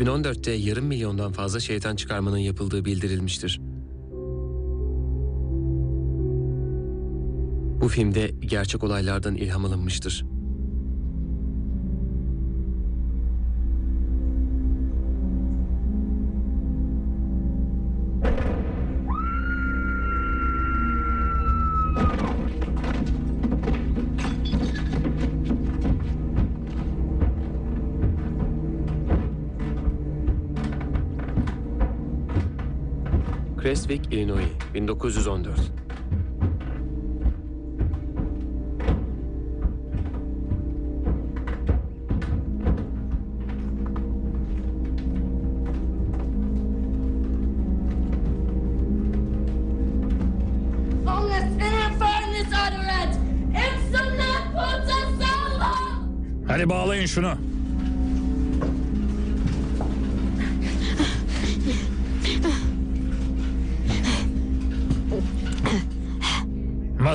2014'te yarım milyondan fazla şeytan çıkarmanın yapıldığı bildirilmiştir. Bu filmde gerçek olaylardan ilham alınmıştır. Creswick, Illinois, 1914. Fångas erfarenhet har du rätt! Ensomhet på Tassala! Hadi bağlayın şunu.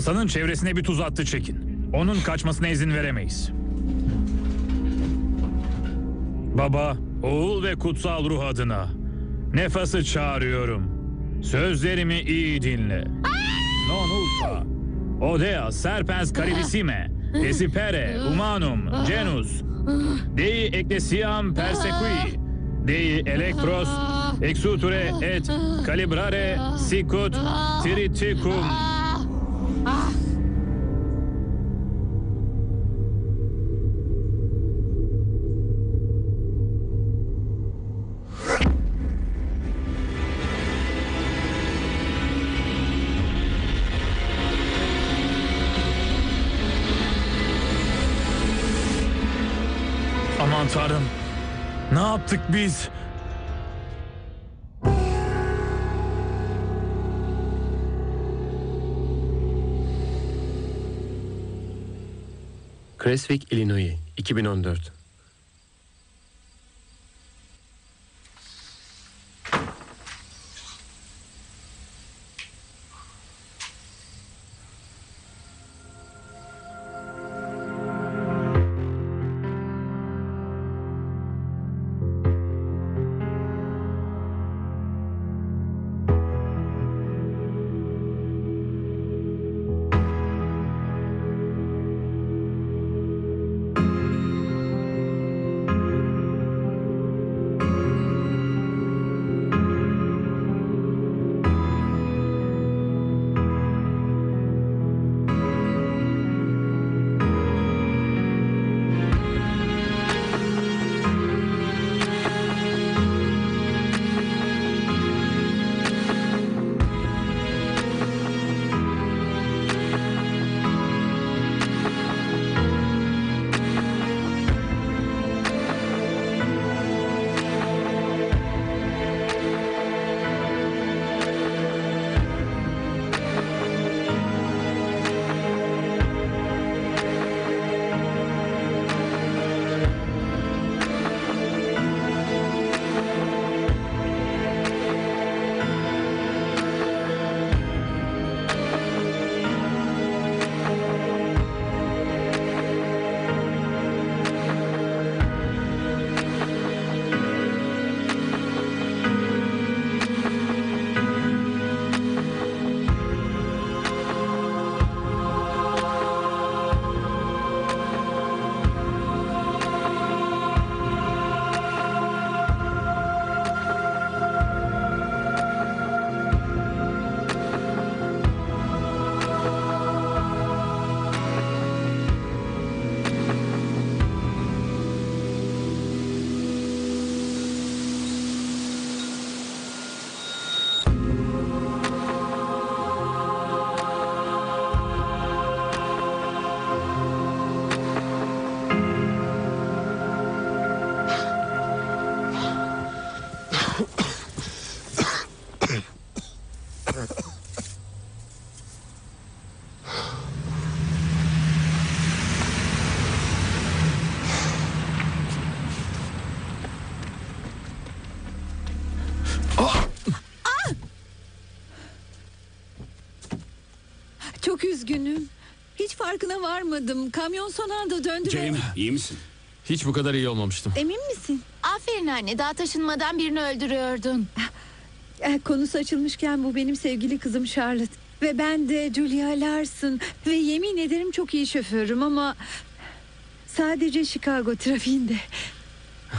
Masanın çevresine bir tuz attı çekin. Onun kaçmasına izin veremeyiz. Baba, oğul ve kutsal ruh adına nefası çağırıyorum. Sözlerimi iyi dinle. Non ultra. Odea serpens caribissime. Desipere humanum genus. Dei ecclesiam persequi. Dei electros exuture et calibrare sicut triticum. Yaptık biz? Creswick, Illinois, 2014. üzgünüm. Hiç farkına varmadım. Kamyon son anda döndü ve... Jamie iyi misin? Hiç bu kadar iyi olmamıştım. Emin misin? Aferin anne daha taşınmadan birini öldürüyordun. Eh, Konusu açılmışken bu benim sevgili kızım Charlotte. Ve ben de Julia Larson. Ve yemin ederim çok iyi şoförüm ama... Sadece Chicago trafiğinde.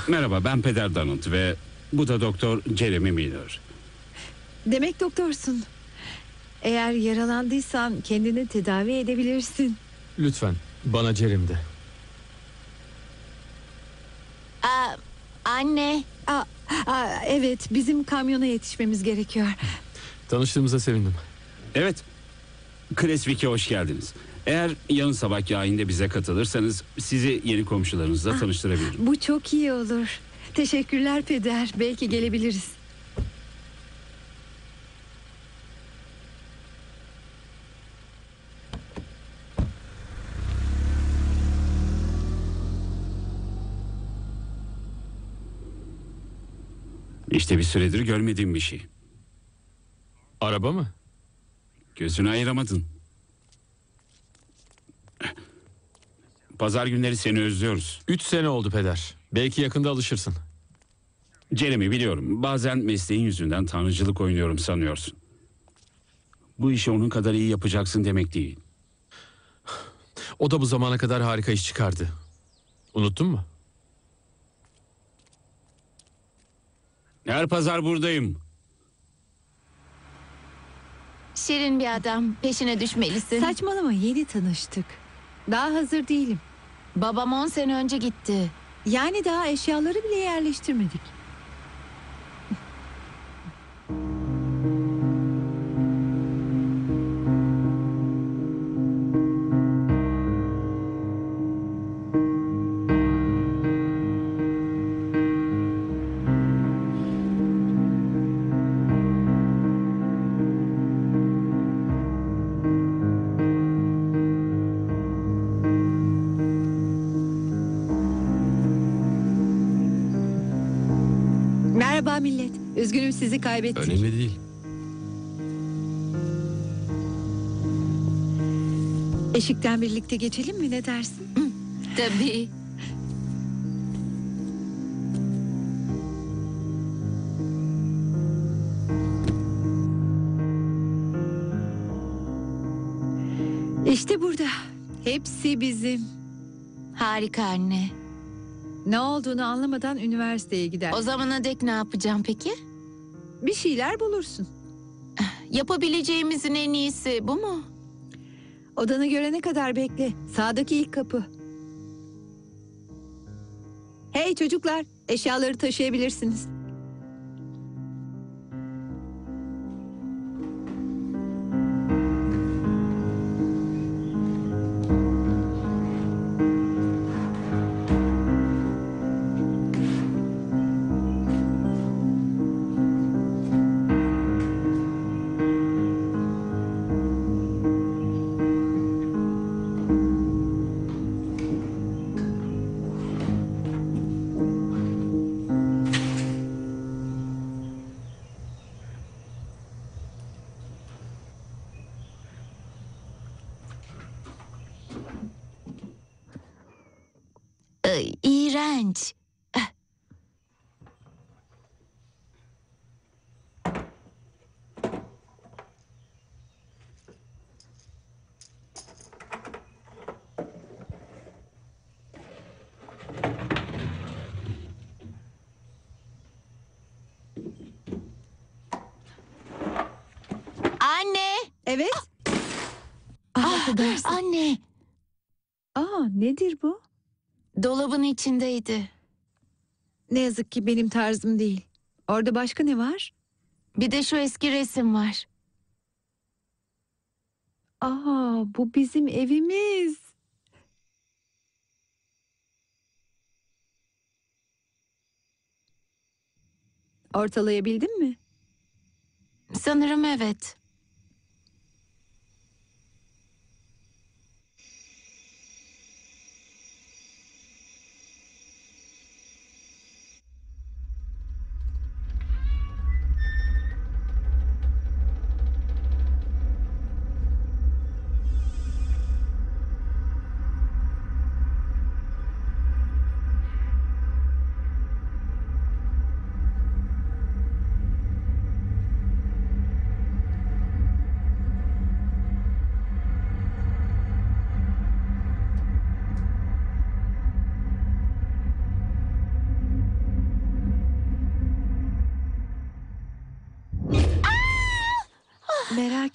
Merhaba ben Peder Donald ve bu da Doktor Jeremy Miller. Demek doktorsun. Eğer yaralandıysan kendini tedavi edebilirsin. Lütfen bana Cerim de. Aa, anne Aa, aa, evet bizim kamyona yetişmemiz gerekiyor. Tanıştığımıza sevindim. Evet, Creswick'e hoş geldiniz. Eğer yarın sabahki ayinde bize katılırsanız sizi yeni komşularınızla tanıştırabilirim. Bu çok iyi olur. Teşekkürler peder. Belki gelebiliriz. İşte bir süredir görmediğim bir şey. Araba mı? Gözünü ayıramadın. Pazar günleri seni özlüyoruz. Üç sene oldu peder. Belki yakında alışırsın. Jeremy biliyorum bazen mesleğin yüzünden tanrıcılık oynuyorum sanıyorsun. Bu işi onun kadar iyi yapacaksın demek değil. O da bu zamana kadar harika iş çıkardı. Unuttun mu? Her pazar buradayım. şirin bir adam peşine düşmelisin. Saçmalama yeni tanıştık. Daha hazır değilim. Babam 10 sene önce gitti. Yani daha eşyaları bile yerleştirmedik. Sizi kaybettik. Önemli değil. Eşikten birlikte geçelim mi ne dersin? Tabii. İşte burada. Hepsi bizim. Harika anne. Ne olduğunu anlamadan üniversiteye gider. O zamana dek ne yapacağım peki? Bir şeyler bulursun. Yapabileceğimizin en iyisi bu mu? Odanı görene kadar bekle. Sağdaki ilk kapı. Hey çocuklar, eşyaları taşıyabilirsiniz. Evet. Ah, affedersin. Anne! Aa, nedir bu? Dolabın içindeydi. Ne yazık ki benim tarzım değil. Orada başka ne var? Bir de şu eski resim var. Aa, bu bizim evimiz. Ortalayabildin mi? Sanırım evet.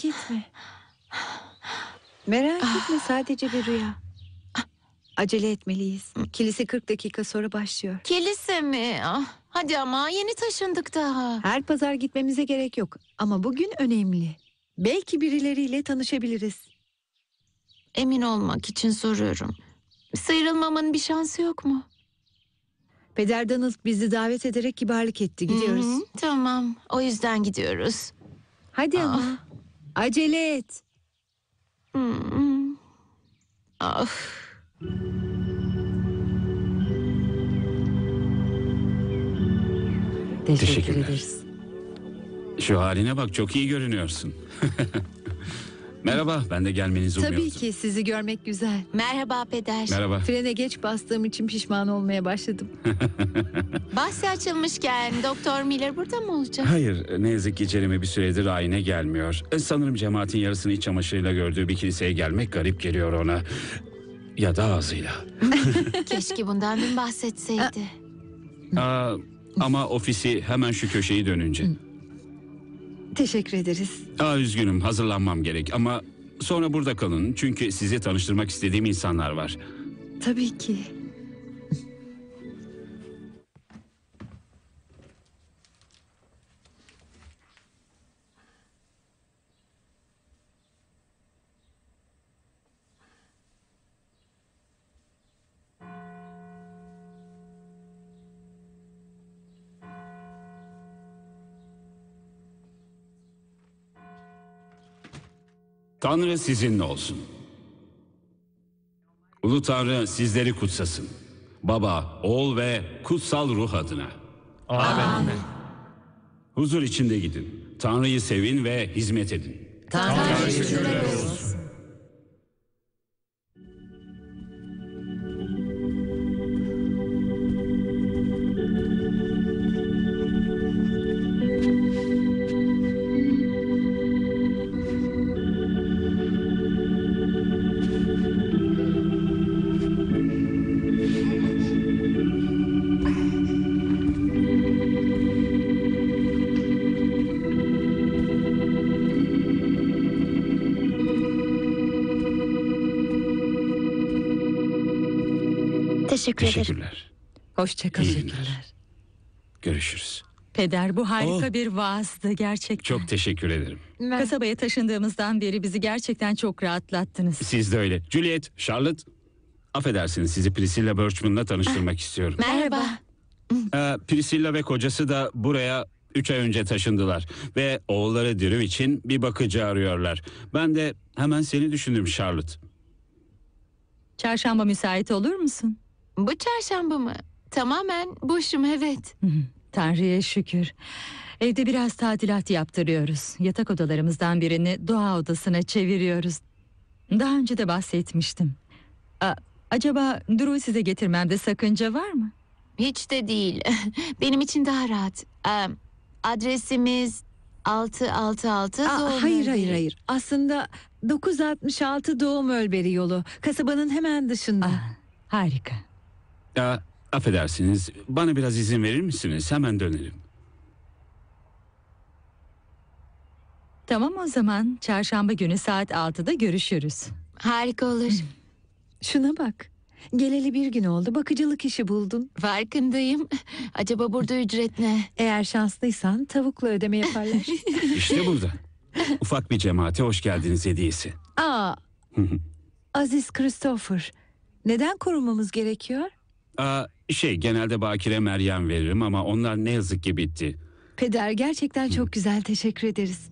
Merak etme. Merak etme sadece bir rüya. Acele etmeliyiz. Kilise 40 dakika sonra başlıyor. Kilise mi? Ah, hadi ama yeni taşındık daha. Her pazar gitmemize gerek yok. Ama bugün önemli. Belki birileriyle tanışabiliriz. Emin olmak için soruyorum. Sıyrılmamın bir şansı yok mu? Peder Donald bizi davet ederek kibarlık etti. Gidiyoruz. Hı hı, tamam. O yüzden gidiyoruz. Hadi ama. Acele et. Of. Teşekkür Teşekkürler. ederiz. Şu haline bak çok iyi görünüyorsun. Merhaba ben de gelmenizi umuyordum. Tabii ki sizi görmek güzel. Merhaba peder. Merhaba. Frene geç bastığım için pişman olmaya başladım. Bahsi açılmışken Doktor Miller burada mı olacak? Hayır ne yazık ki Jeremy bir süredir ayine gelmiyor. E, Sanırım cemaatin yarısını iç çamaşırıyla gördüğü bir kiliseye gelmek garip geliyor ona. Ya da ağzıyla. Keşke bundan dün bahsetseydi. Aa, ama ofisi hemen şu köşeyi dönünce. Teşekkür ederiz. Aa, üzgünüm hazırlanmam gerek ama sonra burada kalın. Çünkü sizi tanıştırmak istediğim insanlar var. Tabii ki. Tanrı sizinle olsun. Ulu Tanrı sizleri kutsasın. Baba, oğul ve kutsal ruh adına. Amin. Huzur içinde gidin. Tanrı'yı sevin ve hizmet edin. Teşekkür ederim. Teşekkürler. Hoşçakalın. İyi günler. Görüşürüz. Peder bu harika Oh. bir vaazdı gerçekten. Çok teşekkür ederim. Kasabaya taşındığımızdan beri bizi gerçekten çok rahatlattınız. Siz de öyle. Juliet, Charlotte. Affedersiniz sizi Priscilla Birchman'la tanıştırmak istiyorum. Merhaba. Ee, Priscilla ve kocası da buraya 3 ay önce taşındılar. Ve oğulları Drew için bir bakıcı arıyorlar. Ben de hemen seni düşündüm Charlotte. Çarşamba müsait olur musun? Bu çarşamba mı? Tamamen boşum evet. Tanrı'ya şükür. Evde biraz tadilat yaptırıyoruz. Yatak odalarımızdan birini doğa odasına çeviriyoruz. Daha önce de bahsetmiştim. A- acaba Drew size getirmemde sakınca var mı? Hiç de değil. Benim için daha rahat. Ee, adresimiz 666 Aa, Doğum hayır Evi. hayır hayır. Aslında 966 doğum Ölberi yolu. Kasabanın hemen dışında. Ah, harika. Aa, affedersiniz bana biraz izin verir misiniz? Hemen dönerim. Tamam o zaman çarşamba günü saat 6'da görüşürüz. Harika olur. Şuna bak. Geleli bir gün oldu. Bakıcılık işi buldun. Farkındayım. Acaba burada ücret ne? Eğer şanslıysan tavukla ödeme yaparlar. İşte burada. Ufak bir cemaate hoş geldiniz hediyesi. Aa, Aziz Christopher. Neden korumamız gerekiyor? Aa, şey genelde Bakire Meryem veririm ama onlar ne yazık ki bitti. Peder gerçekten çok güzel. Teşekkür ederiz.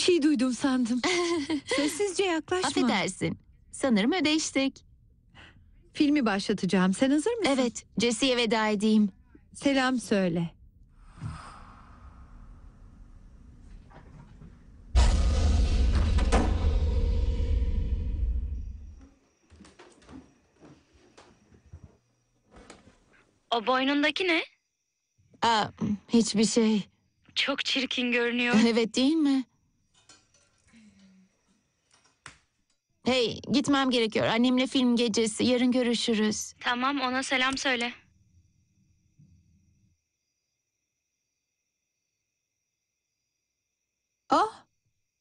Şey duydum sandım. Sessizce yaklaşma. Affedersin. Sanırım ödeştik. Filmi başlatacağım. Sen hazır mısın? Evet, Jesse'ye veda edeyim. Selam söyle. O boynundaki ne? Aa, hiçbir şey. Çok çirkin görünüyor. Evet değil mi? Hey, gitmem gerekiyor. Annemle film gecesi. Yarın görüşürüz. tamam ona selam söyle. Ah,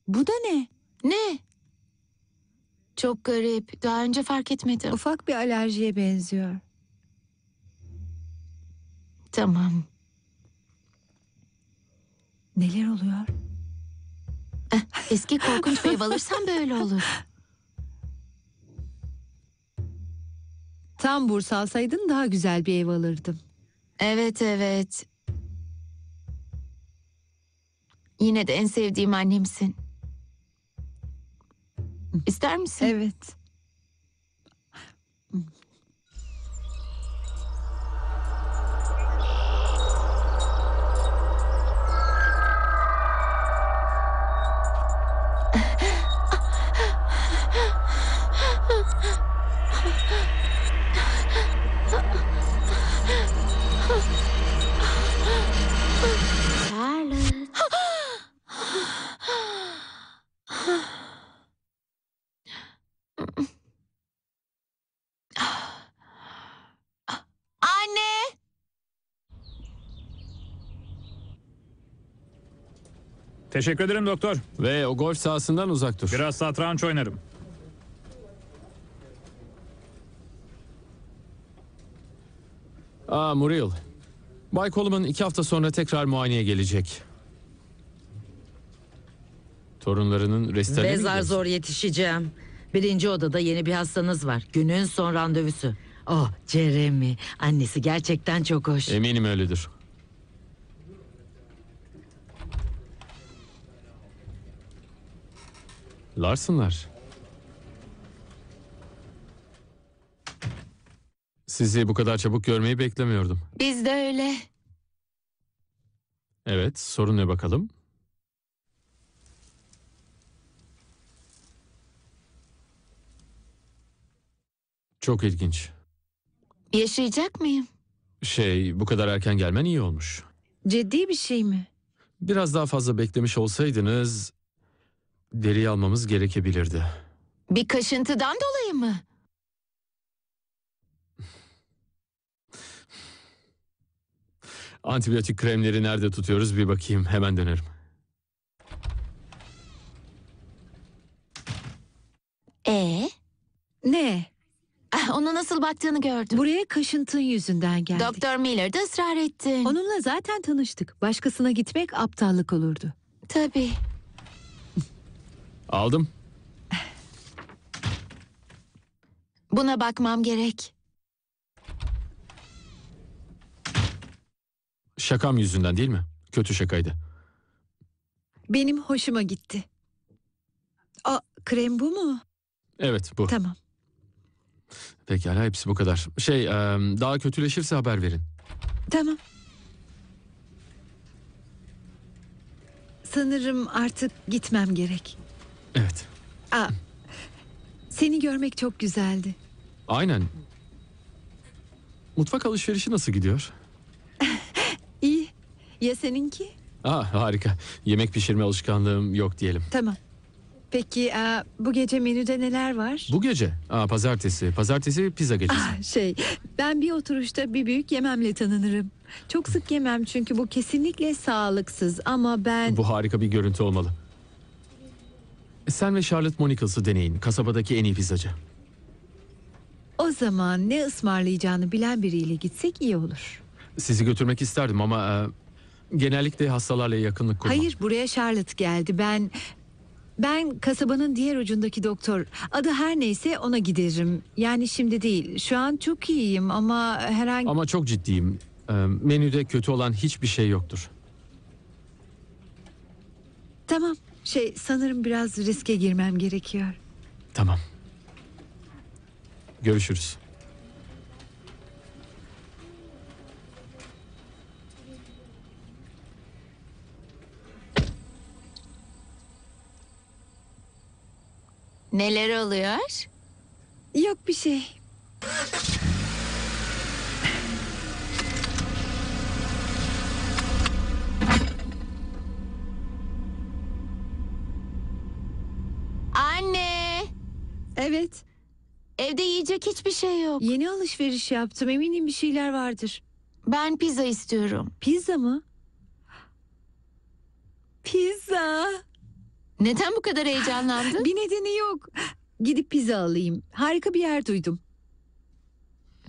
bu da ne? Ne? Çok garip. Daha önce fark etmedim. Ufak bir alerjiye benziyor. Tamam. Neler oluyor? Eski korkunç bir ev alırsam böyle olur. Tam burs alsaydın daha güzel bir ev alırdım. Evet, evet. Yine de en sevdiğim annemsin. İster misin? Evet. Teşekkür ederim doktor. Ve o golf sahasından uzak dur. Biraz satranç oynarım. Aa Muriel. Bay Coleman iki hafta sonra tekrar muayeneye gelecek. Torunlarının restine Ve zar zor yetişeceğim. Birinci odada yeni bir hastanız var. Günün son randevusu. Oh Jeremy. Annesi gerçekten çok hoş. Eminim öyledir. Larsınlar. Sizi bu kadar çabuk görmeyi beklemiyordum. Biz de öyle. Evet, sorun ne bakalım? Çok ilginç. Yaşayacak mıyım? Şey, bu kadar erken gelmen iyi olmuş. Ciddi bir şey mi? Biraz daha fazla beklemiş olsaydınız deriyi almamız gerekebilirdi. Bir kaşıntıdan dolayı mı? Antibiyotik kremleri nerede tutuyoruz bir bakayım hemen dönerim. Ee? Ne? Ah, ona nasıl baktığını gördüm. Buraya kaşıntın yüzünden geldik. Doktor Miller de ısrar etti. Onunla zaten tanıştık. Başkasına gitmek aptallık olurdu. Tabii. Aldım. Buna bakmam gerek. Şakam yüzünden değil mi? Kötü şakaydı. Benim hoşuma gitti. Aa, krem bu mu? Evet bu. Tamam. Pekala hepsi bu kadar. Şey daha kötüleşirse haber verin. Tamam. Sanırım artık gitmem gerek. Evet. Aa, seni görmek çok güzeldi. Aynen. Mutfak alışverişi nasıl gidiyor? İyi. Ya seninki? Aa harika. Yemek pişirme alışkanlığım yok diyelim. Tamam. Peki aa, bu gece menüde neler var? Bu gece. Aa pazartesi. Pazartesi pizza gecesi. Ah, şey, ben bir oturuşta bir büyük yememle tanınırım. Çok sık yemem çünkü bu kesinlikle sağlıksız ama ben... Bu harika bir görüntü olmalı. Sen ve Charlotte Monicals'ı deneyin. Kasabadaki en iyi pizzacı. O zaman ne ısmarlayacağını bilen biriyle gitsek iyi olur. Sizi götürmek isterdim ama e, genellikle hastalarla yakınlık kurmam. Hayır, buraya Charlotte geldi. Ben Ben kasabanın diğer ucundaki doktor. Adı her neyse ona giderim. Yani şimdi değil. Şu an çok iyiyim ama herhangi... Ama çok ciddiyim. Ee, menüde kötü olan hiçbir şey yoktur. Tamam. Şey sanırım biraz riske girmem gerekiyor. Tamam. Görüşürüz. Neler oluyor? Yok bir şey. Anne! Evet. Evde yiyecek hiçbir şey yok. Yeni alışveriş yaptım. Eminim bir şeyler vardır. Ben pizza istiyorum. Pizza mı? Pizza. Neden bu kadar heyecanlandın? Bir nedeni yok. Gidip pizza alayım. Harika bir yer duydum.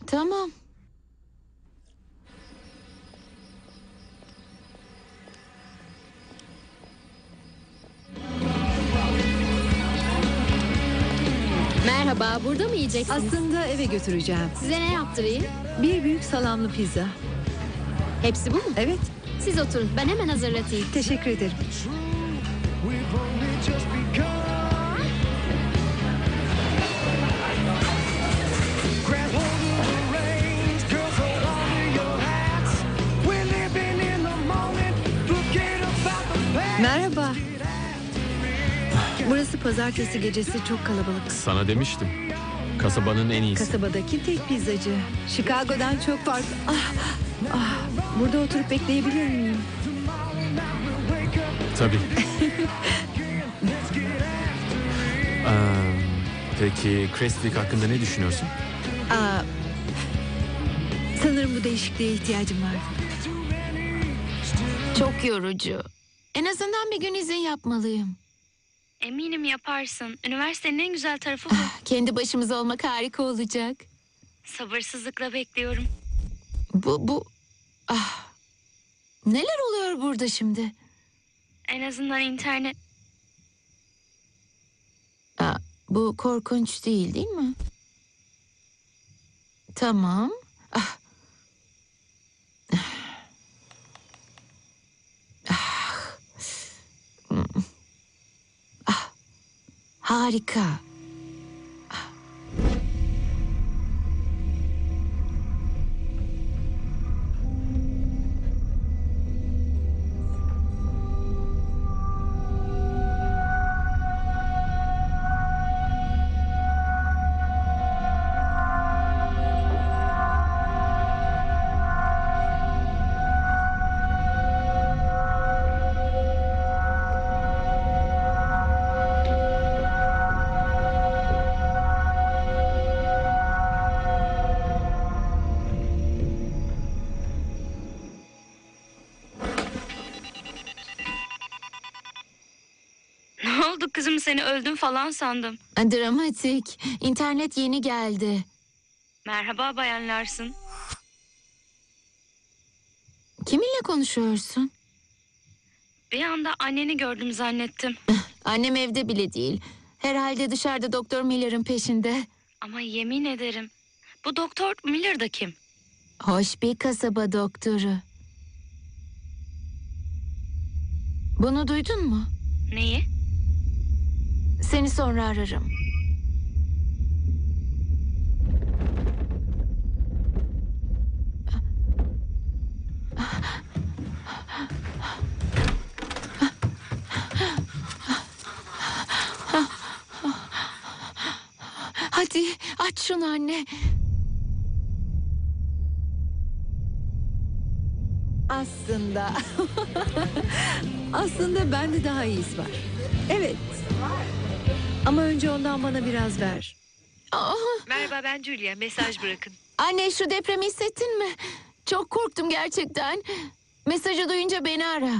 tamam. Merhaba, burada mı yiyeceksiniz? Aslında eve götüreceğim. Size ne yaptırayım? Bir büyük salamlı pizza. Hepsi bu mu? Evet. Siz oturun, ben hemen hazırlatayım. Teşekkür ederim. Merhaba. Burası pazartesi gecesi çok kalabalık. Sana demiştim. Kasabanın en iyisi. Kasabadaki tek pizzacı. Chicago'dan çok farklı. Ah, ah, burada oturup bekleyebilir miyim? Tabii. Ee, peki Crestwick hakkında ne düşünüyorsun? Aa, sanırım bu değişikliğe ihtiyacım var. Çok yorucu. En azından bir gün izin yapmalıyım. Eminim yaparsın. Üniversitenin en güzel tarafı bu. Kendi başımıza olmak harika olacak. Sabırsızlıkla bekliyorum. Bu, bu... Ah. Neler oluyor burada şimdi? En azından internet. Aa, bu korkunç değil değil mi? Tamam. Ah. Ah. Hmm. Ah. Harika. Öldüm falan sandım. Dramatik. İnternet yeni geldi. Merhaba Bayan Larson. Kiminle konuşuyorsun? Bir anda anneni gördüm zannettim. Annem evde bile değil. Herhalde dışarıda Doktor Miller'ın peşinde. Ama yemin ederim. Bu doktor Miller da kim? Hoş bir kasaba doktoru. Bunu duydun mu? Neyi? Seni sonra ararım. Hadi aç şunu anne. Aslında... Aslında bende daha iyisi var. Evet. Ama önce ondan bana biraz ver. Aa, Merhaba ben Julia. Mesaj bırakın. anne şu depremi hissettin mi? Çok korktum gerçekten. Mesajı duyunca beni ara.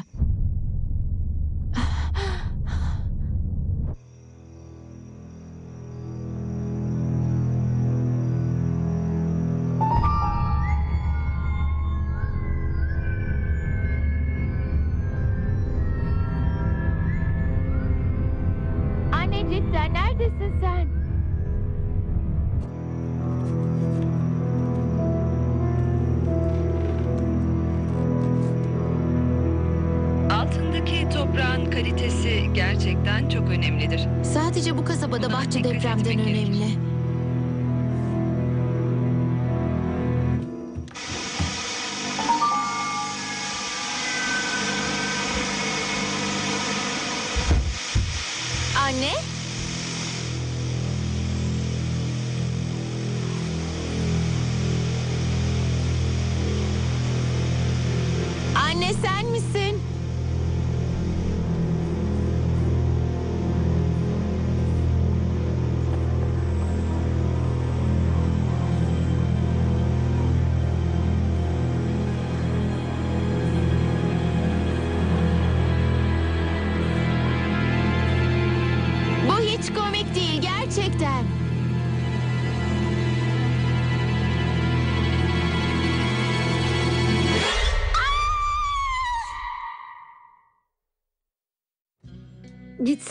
Gerçekten çok önemlidir. Sadece bu kasabada Buna bahçe dikkat depremden etmek gerekir. önemli. Anne?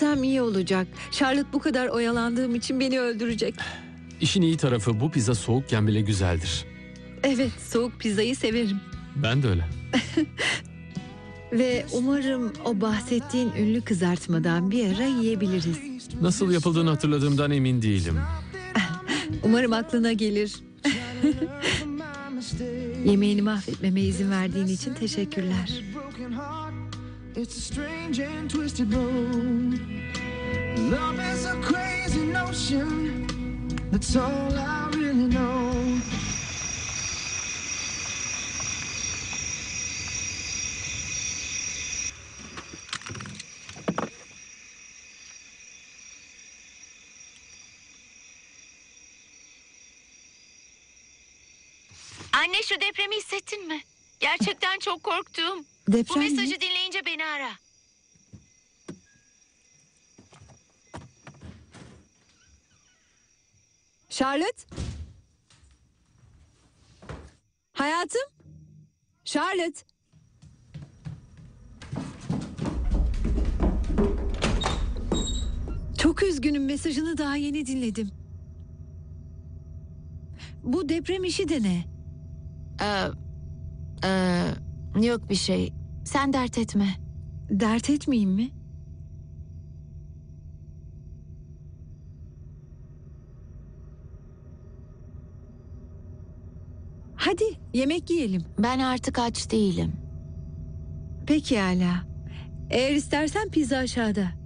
Gitsem iyi olacak. Charlotte bu kadar oyalandığım için beni öldürecek. İşin iyi tarafı bu pizza soğukken bile güzeldir. Evet, soğuk pizzayı severim. Ben de öyle. Ve umarım o bahsettiğin ünlü kızartmadan bir ara yiyebiliriz. Nasıl yapıldığını hatırladığımdan emin değilim. Umarım aklına gelir. Yemeğini mahvetmeme izin verdiğin için teşekkürler. It's a strange and twisted road. Love is a crazy notion. That's all I really know. Anne şu depremi hissettin mi? Gerçekten çok korktum. Bu Deprem mi? mesajı dinleyince beni ara. Charlotte? Hayatım? Charlotte? Çok üzgünüm mesajını daha yeni dinledim. Bu deprem işi de ne? Ee, ee, yok bir şey. Sen dert etme. Dert etmeyeyim mi? Hadi yemek yiyelim. Ben artık aç değilim. Pekala. Eğer istersen pizza aşağıda.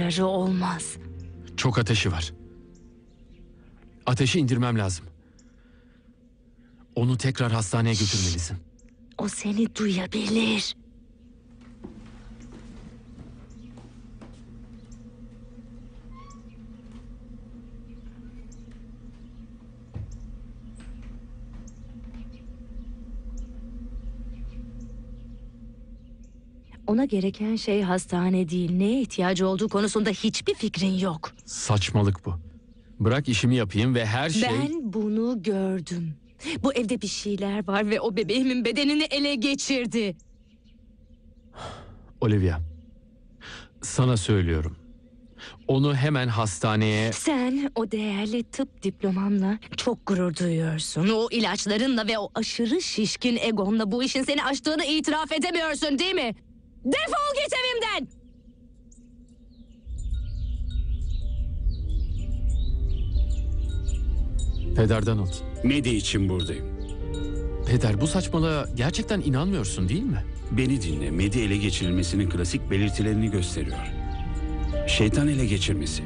Onun yararı olmaz. Çok ateşi var. Ateşi indirmem lazım. Onu tekrar hastaneye götürmelisin. O seni duyabilir. Ona gereken şey hastane değil. Neye ihtiyacı olduğu konusunda hiçbir fikrin yok. Saçmalık bu. Bırak işimi yapayım ve her şey... Ben bunu gördüm. Bu evde bir şeyler var ve o bebeğimin bedenini ele geçirdi. Olivia. Sana söylüyorum. Onu hemen hastaneye... Sen o değerli tıp diplomanla çok gurur duyuyorsun. O ilaçlarınla ve o aşırı şişkin egonla bu işin seni aştığını itiraf edemiyorsun değil mi? Defol git evimden! Peder Donald. Medi için buradayım. Peder bu saçmalığa gerçekten inanmıyorsun değil mi? Beni dinle. Medi ele geçirilmesinin klasik belirtilerini gösteriyor. Şeytan ele geçirmesi.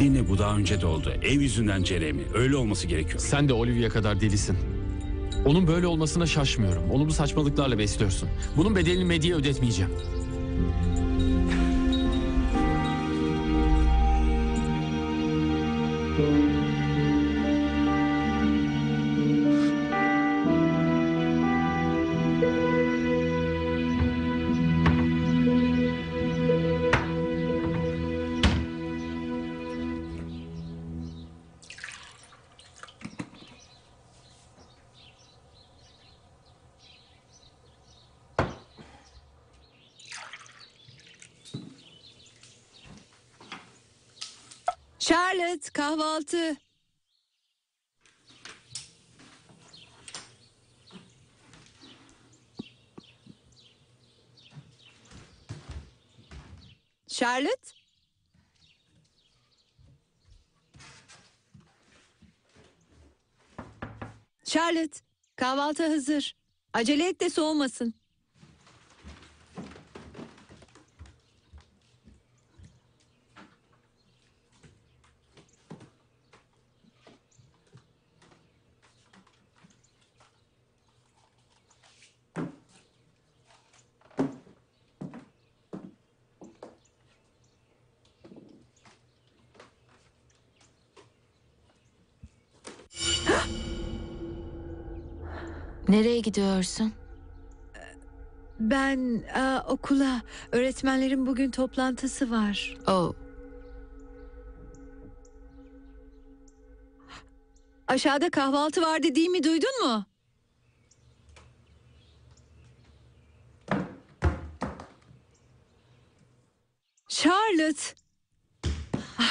Dinle bu daha önce de oldu. Ev yüzünden Jeremy. Öyle olması gerekiyor. Sen de Olivia kadar delisin. Onun böyle olmasına şaşmıyorum. Onu bu saçmalıklarla besliyorsun. Bunun bedelini Medi'ye ödetmeyeceğim. Charlotte kahvaltı. Charlotte? Charlotte, kahvaltı hazır. Acele et de soğumasın. Nereye gidiyorsun? Ben aa, okula, öğretmenlerin bugün toplantısı var. Oh, Aşağıda kahvaltı var dediğimi duydun mu? Charlotte.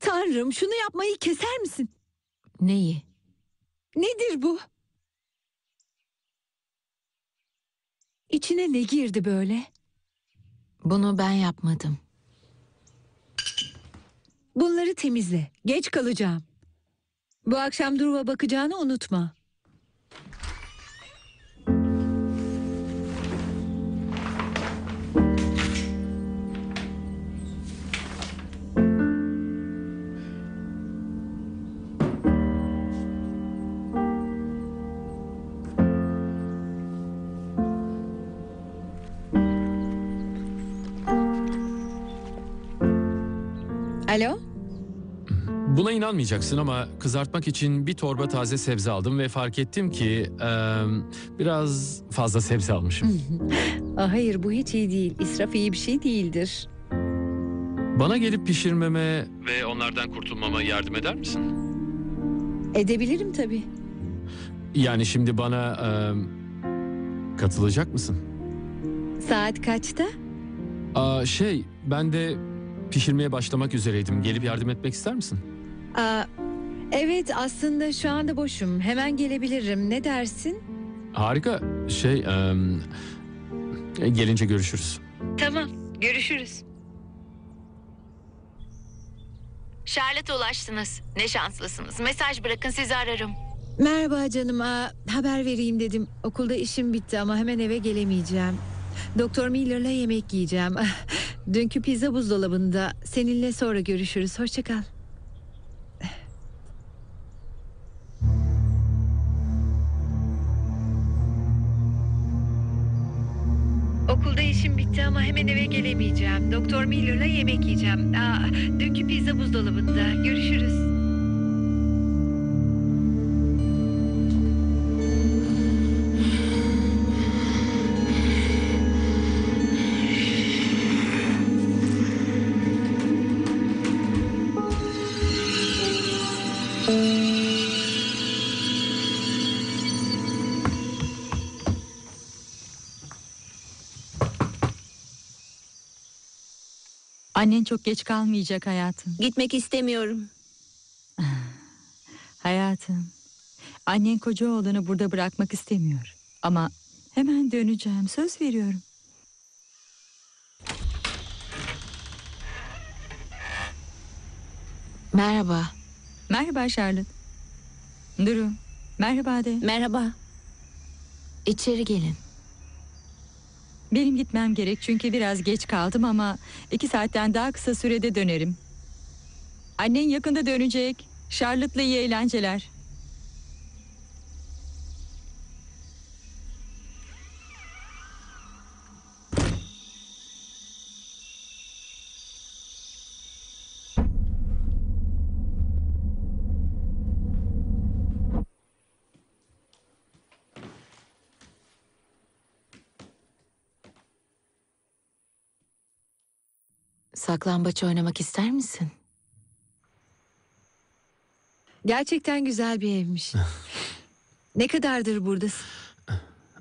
Tanrım şunu yapmayı keser misin? Neyi? Nedir bu? İçine ne girdi böyle? Bunu ben yapmadım. Bunları temizle. Geç kalacağım. Bu akşam Durva bakacağını unutma. Alo? Buna inanmayacaksın ama kızartmak için bir torba taze sebze aldım ve fark ettim ki eee, biraz fazla sebze almışım. Aa, hayır bu hiç iyi değil. İsraf iyi bir şey değildir. Bana gelip pişirmeme ve onlardan kurtulmama yardım eder misin? Edebilirim tabii. Yani şimdi bana eee, katılacak mısın? Saat kaçta? Aa, şey ben de pişirmeye başlamak üzereydim. Gelip yardım etmek ister misin? Aa, evet aslında şu anda boşum. Hemen gelebilirim. Ne dersin? Harika. Şey eee, gelince görüşürüz. Tamam, görüşürüz. Charlotte ulaştınız. Ne şanslısınız. Mesaj bırakın sizi ararım. Merhaba canım. Aa, haber vereyim dedim. Okulda işim bitti ama hemen eve gelemeyeceğim. Doktor Miller'la yemek yiyeceğim. Dünkü pizza buzdolabında. Seninle sonra görüşürüz. Hoşça kal. Okulda işim bitti ama hemen eve gelemeyeceğim. Doktor Miller'la yemek yiyeceğim. Aa, dünkü pizza buzdolabında. Görüşürüz. Annen çok geç kalmayacak hayatım. Gitmek istemiyorum. Hayatım. Annen koca oğlanı burada bırakmak istemiyor. Ama hemen döneceğim. Söz veriyorum. Merhaba. Merhaba Charlotte. Duru. Merhaba de. Merhaba. İçeri gelin. Benim gitmem gerek çünkü biraz geç kaldım ama iki saatten daha kısa sürede dönerim. Annen yakında dönecek. Charlotte'la iyi eğlenceler. Saklambaç oynamak ister misin? Gerçekten güzel bir evmiş. ne kadardır buradasın?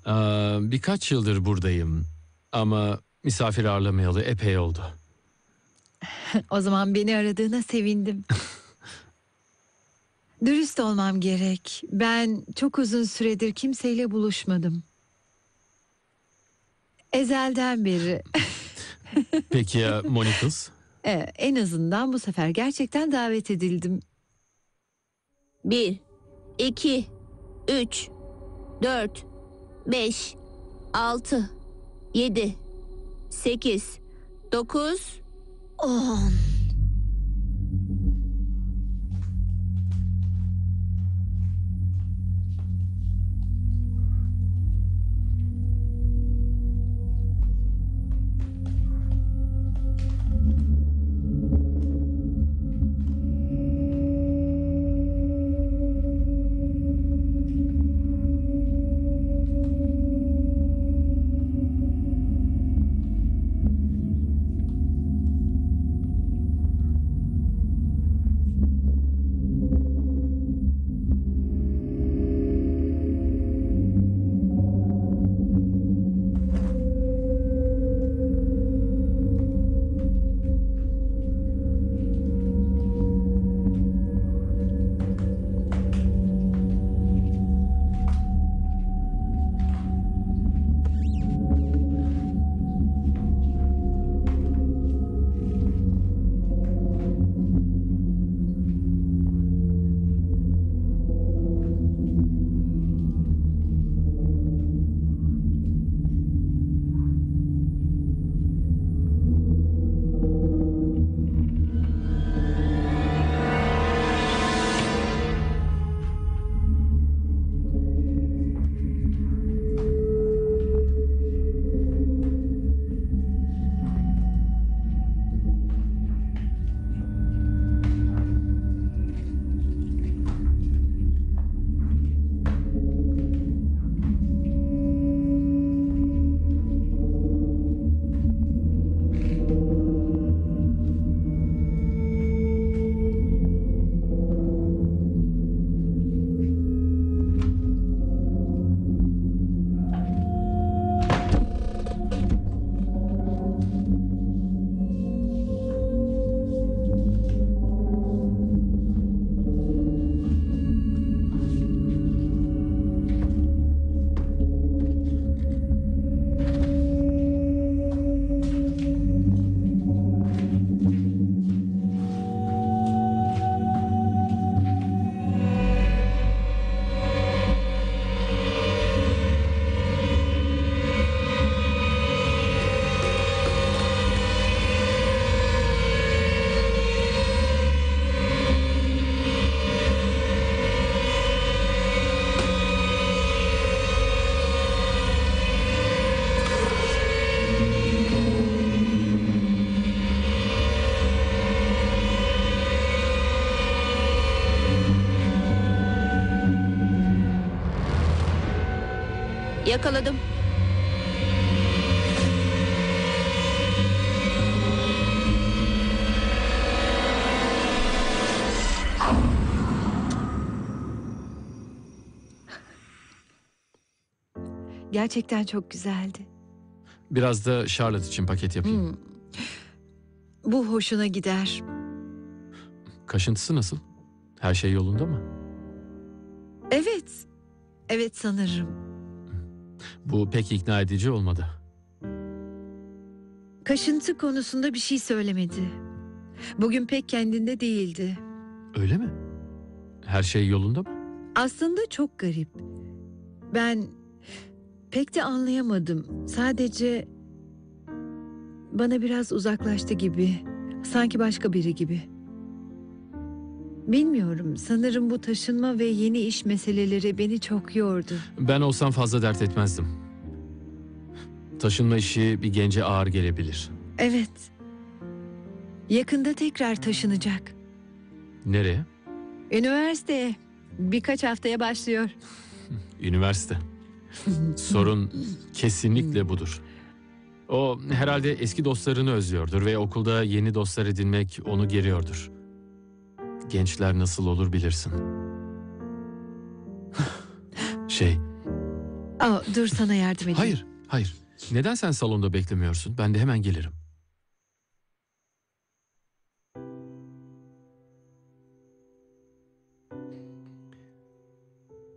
Aa, birkaç yıldır buradayım. Ama misafir ağırlamayalı epey oldu. o zaman beni aradığına sevindim. Dürüst olmam gerek. Ben çok uzun süredir kimseyle buluşmadım. Ezelden beri. Peki ya Monicals? Ee, en azından bu sefer gerçekten davet edildim. Bir, iki, üç, dört, beş, altı, yedi, sekiz, dokuz, on. yakaladım. Gerçekten çok güzeldi. Biraz da Charlotte için paket yapayım. Hmm. Bu hoşuna gider. Kaşıntısı nasıl? Her şey yolunda mı? Evet. Evet sanırım. Bu pek ikna edici olmadı. Kaşıntı konusunda bir şey söylemedi. Bugün pek kendinde değildi. Öyle mi? Her şey yolunda mı? Aslında çok garip. Ben pek de anlayamadım. Sadece bana biraz uzaklaştı gibi. Sanki başka biri gibi. Bilmiyorum. Sanırım bu taşınma ve yeni iş meseleleri beni çok yordu. Ben olsam fazla dert etmezdim. Taşınma işi bir gence ağır gelebilir. Evet. Yakında tekrar taşınacak. Nereye? Üniversiteye. Birkaç haftaya başlıyor. Üniversite. Sorun kesinlikle budur. O herhalde eski dostlarını özlüyordur ve okulda yeni dostlar edinmek onu geriyordur. Gençler nasıl olur bilirsin. Şey, Aa, dur sana yardım edeyim. hayır, hayır. Neden sen salonda beklemiyorsun? Ben de hemen gelirim.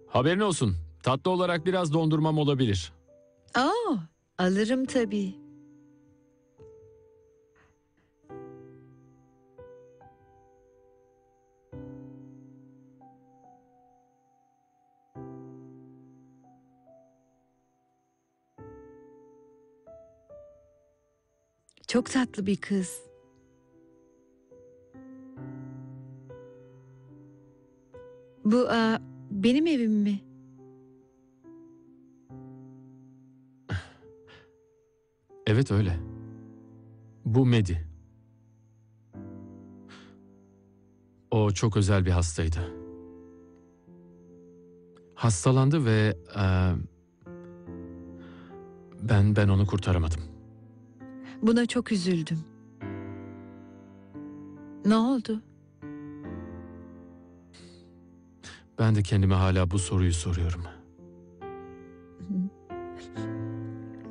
Haberin olsun. Tatlı olarak biraz dondurmam olabilir. Aa, alırım tabii. Çok tatlı bir kız. Bu aa, benim evim mi? Evet öyle. Bu Medi. O çok özel bir hastaydı. Hastalandı ve eee, ben ben onu kurtaramadım. Buna çok üzüldüm. Ne oldu? Ben de kendime hala bu soruyu soruyorum.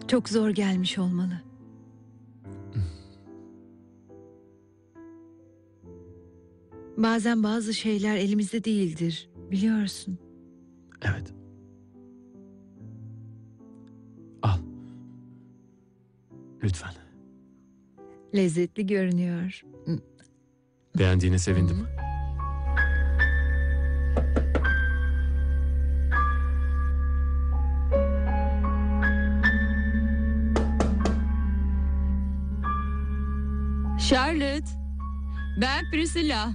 Çok zor gelmiş olmalı. Bazen bazı şeyler elimizde değildir, biliyorsun. Evet. Lezzetli görünüyor. Beğendiğine sevindim. Charlotte, ben Priscilla.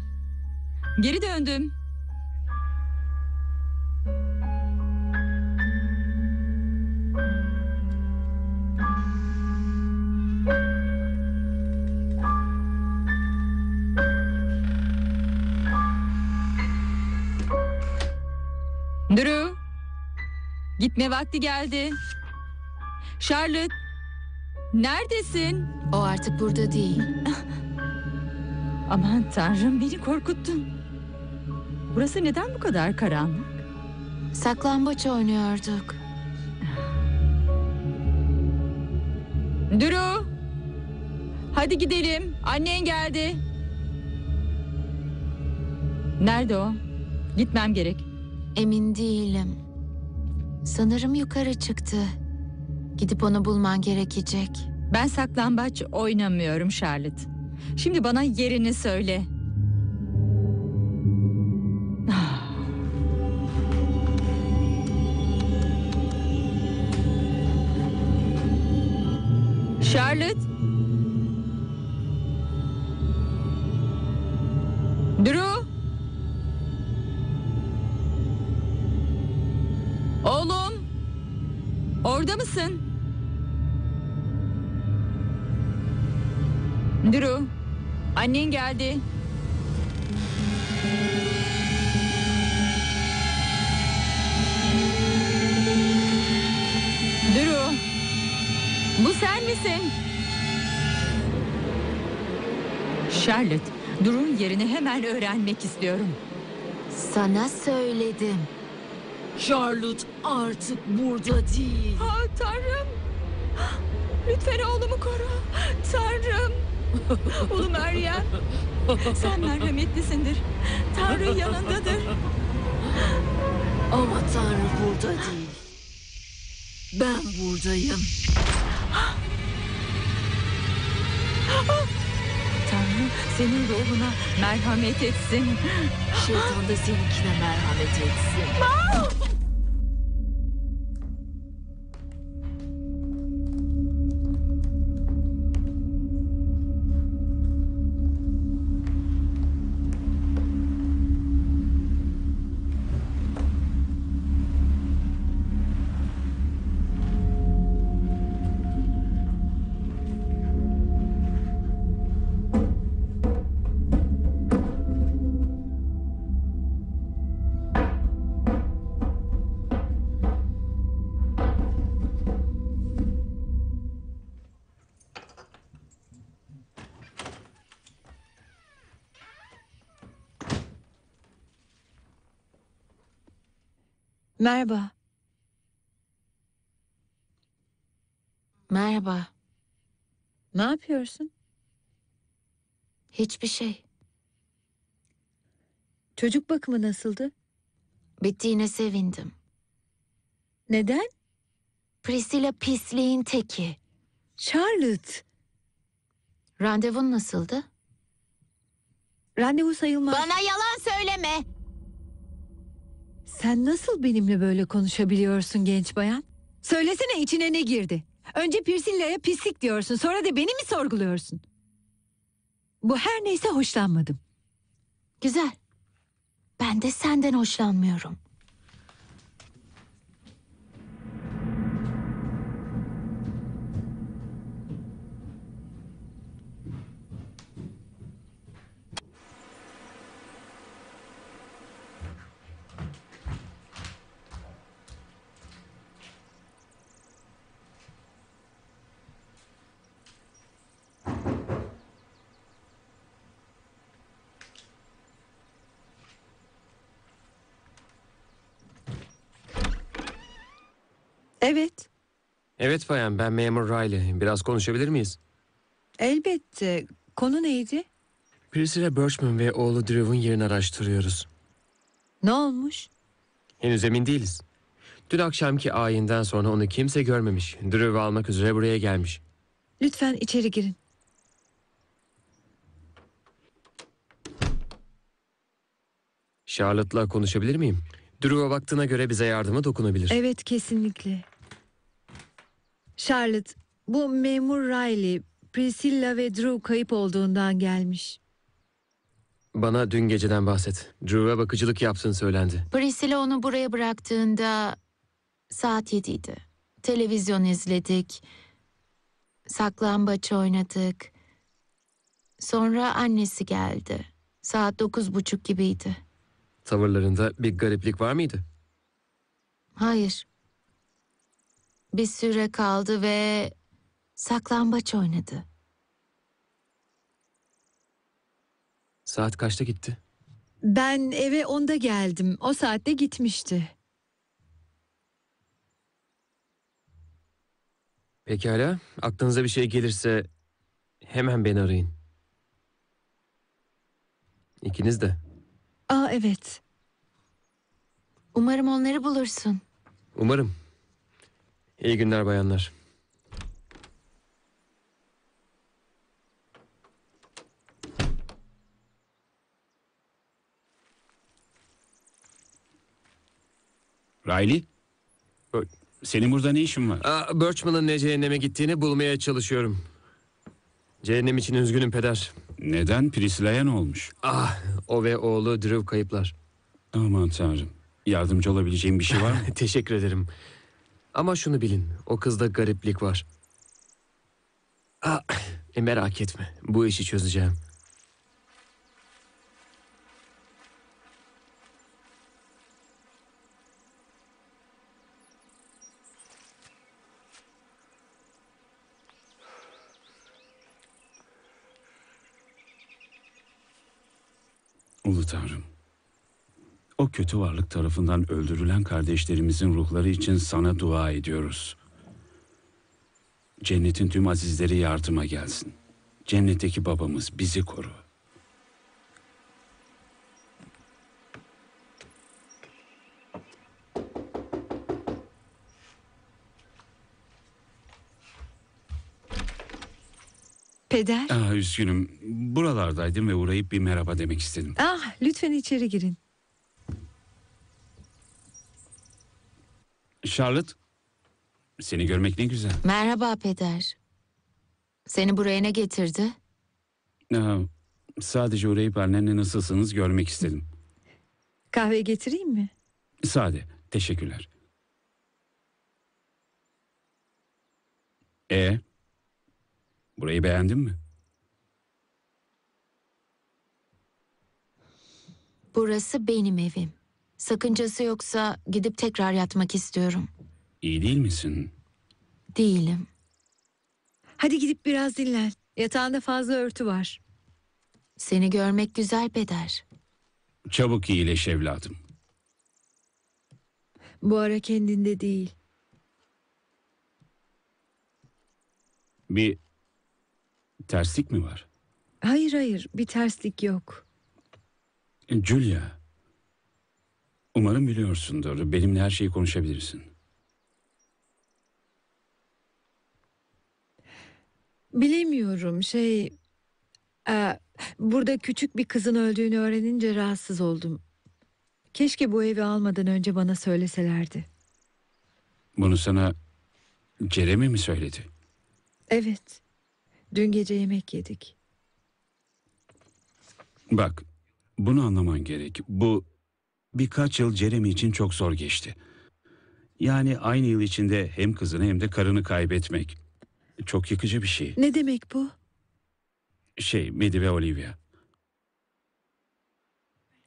Geri döndüm. Gitme vakti geldi. Charlotte, neredesin? O artık burada değil. Aman tanrım beni korkuttun. Burası neden bu kadar karanlık? Saklambaç oynuyorduk. Duru. Hadi gidelim. Annen geldi. Nerede o? Gitmem gerek. Emin değilim. Sanırım yukarı çıktı. Gidip onu bulman gerekecek. Ben saklambaç oynamıyorum Charlotte. Şimdi bana yerini söyle. Charlotte. Annen geldi. Drew. Bu sen misin? Charlotte, Drew'un yerini hemen öğrenmek istiyorum. Sana söyledim. Charlotte artık burada değil. Ha Tanrım. Lütfen oğlumu koru. Tanrım. Ulu Meryem. Sen merhametlisindir. Tanrı yanındadır. Ama Tanrı burada değil. Ben buradayım. Tanrı senin ruhuna merhamet etsin. Şeytan da seninkine merhamet etsin. Merhaba. Merhaba. Ne yapıyorsun? Hiçbir şey. Çocuk bakımı nasıldı? Bittiğine sevindim. Neden? Priscilla pisliğin teki. Charlotte. Randevun nasıldı? Randevu sayılmaz. Bana yalan söyleme. Sen nasıl benimle böyle konuşabiliyorsun genç bayan? Söylesene içine ne girdi? Önce Priscilla'ya pislik diyorsun sonra da beni mi sorguluyorsun? Bu her neyse hoşlanmadım. Güzel. Ben de senden hoşlanmıyorum. Evet, Evet bayan ben memur Riley. Biraz konuşabilir miyiz? elbette. Konu neydi? Priscilla Birchman ve oğlu Drew'un yerini araştırıyoruz. Ne olmuş? Henüz emin değiliz. Dün akşamki ayinden sonra onu kimse görmemiş. Drew'u almak üzere buraya gelmiş. Lütfen içeri girin. Charlotte'la konuşabilir miyim? Drew'a baktığına göre bize yardımı dokunabilir. Evet, kesinlikle. Charlotte, bu memur Riley, Priscilla ve Drew kayıp olduğundan gelmiş. Bana dün geceden bahset. Drew'a bakıcılık yaptığın söylendi. Priscilla onu buraya bıraktığında saat yediydi. Televizyon izledik. Saklambaç oynadık. Sonra annesi geldi. Saat dokuz buçuk gibiydi. Tavırlarında bir gariplik var mıydı? Hayır. Bir süre kaldı ve saklambaç oynadı. Saat kaçta gitti? Ben eve onda geldim. O saatte gitmişti. Pekala. Aklınıza bir şey gelirse hemen beni arayın. İkiniz de. Aa evet. Umarım onları bulursun. Umarım. İyi günler bayanlar. Riley? Senin burada ne işin var? Aa, Birchman'ın ne cehenneme gittiğini bulmaya çalışıyorum. Cehennem için üzgünüm peder. Neden? Priscilla'ya ne olmuş? Ah, o ve oğlu Drew kayıplar. Aman tanrım. Yardımcı olabileceğim bir şey var mı? Teşekkür ederim. Ama şunu bilin, o kızda gariplik var. Ah, e, merak etme, bu işi çözeceğim. Ulu tanrım. O kötü varlık tarafından öldürülen kardeşlerimizin ruhları için sana dua ediyoruz. Cennetin tüm azizleri yardıma gelsin. Cennetteki babamız bizi koru. Peder. Aa, üzgünüm. Buralardaydım ve uğrayıp bir merhaba demek istedim. Ah lütfen içeri girin. Charlotte, seni görmek ne güzel. Merhaba peder. Seni buraya ne getirdi? Aa, sadece uğrayıp annenle nasılsınız görmek istedim. Kahve getireyim mi? Sade, teşekkürler. E, burayı beğendin mi? Burası benim evim. Sakıncası yoksa gidip tekrar yatmak istiyorum. İyi değil misin? Değilim. Hadi gidip biraz dinlen. Yatağında fazla örtü var. Seni görmek güzel peder. Çabuk iyileş evladım. Bu ara kendinde değil. Bir terslik mi var? Hayır hayır bir terslik yok. Julia, umarım biliyorsundur. Benimle her şeyi konuşabilirsin. Bilemiyorum şey... e, burada küçük bir kızın öldüğünü öğrenince rahatsız oldum. Keşke bu evi almadan önce bana söyleselerdi. Bunu sana Jeremy mi söyledi? Evet. Dün gece yemek yedik. Bak, bunu anlaman gerek. Bu birkaç yıl Jeremy için çok zor geçti. Yani aynı yıl içinde hem kızını hem de karını kaybetmek. Çok yıkıcı bir şey. Ne demek bu? Şey, Medi ve Olivia.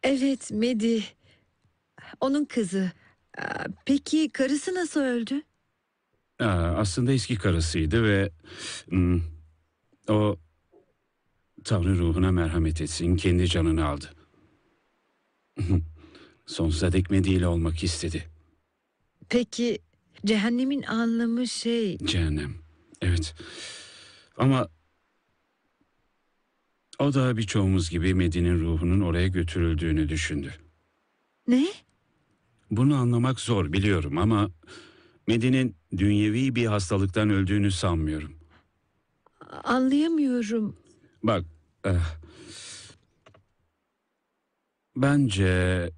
Evet Medi. Onun kızı. Peki karısı nasıl öldü? Aa, aslında eski karısıydı ve... hmm, o Tanrı ruhuna merhamet etsin, kendi canını aldı. Sonsuza dek Medi ile olmak istedi. Peki cehennemin anlamı şey... Cehennem. Evet. Ama o da birçoğumuz gibi Medi'nin ruhunun oraya götürüldüğünü düşündü. Ne? Bunu anlamak zor biliyorum ama Medi'nin dünyevi bir hastalıktan öldüğünü sanmıyorum. Anlayamıyorum. Bak, eh, bence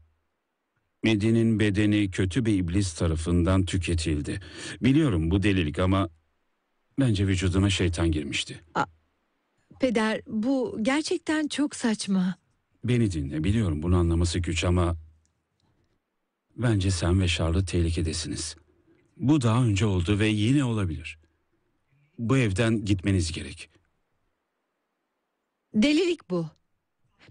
Medi'nin bedeni kötü bir iblis tarafından tüketildi. Biliyorum bu delilik ama bence vücuduna şeytan girmişti. Peder bu gerçekten çok saçma. Beni dinle, biliyorum bunu anlaması güç ama bence sen ve Charlotte tehlikedesiniz. Bu daha önce oldu ve yine olabilir. Bu evden gitmeniz gerek. Delilik bu.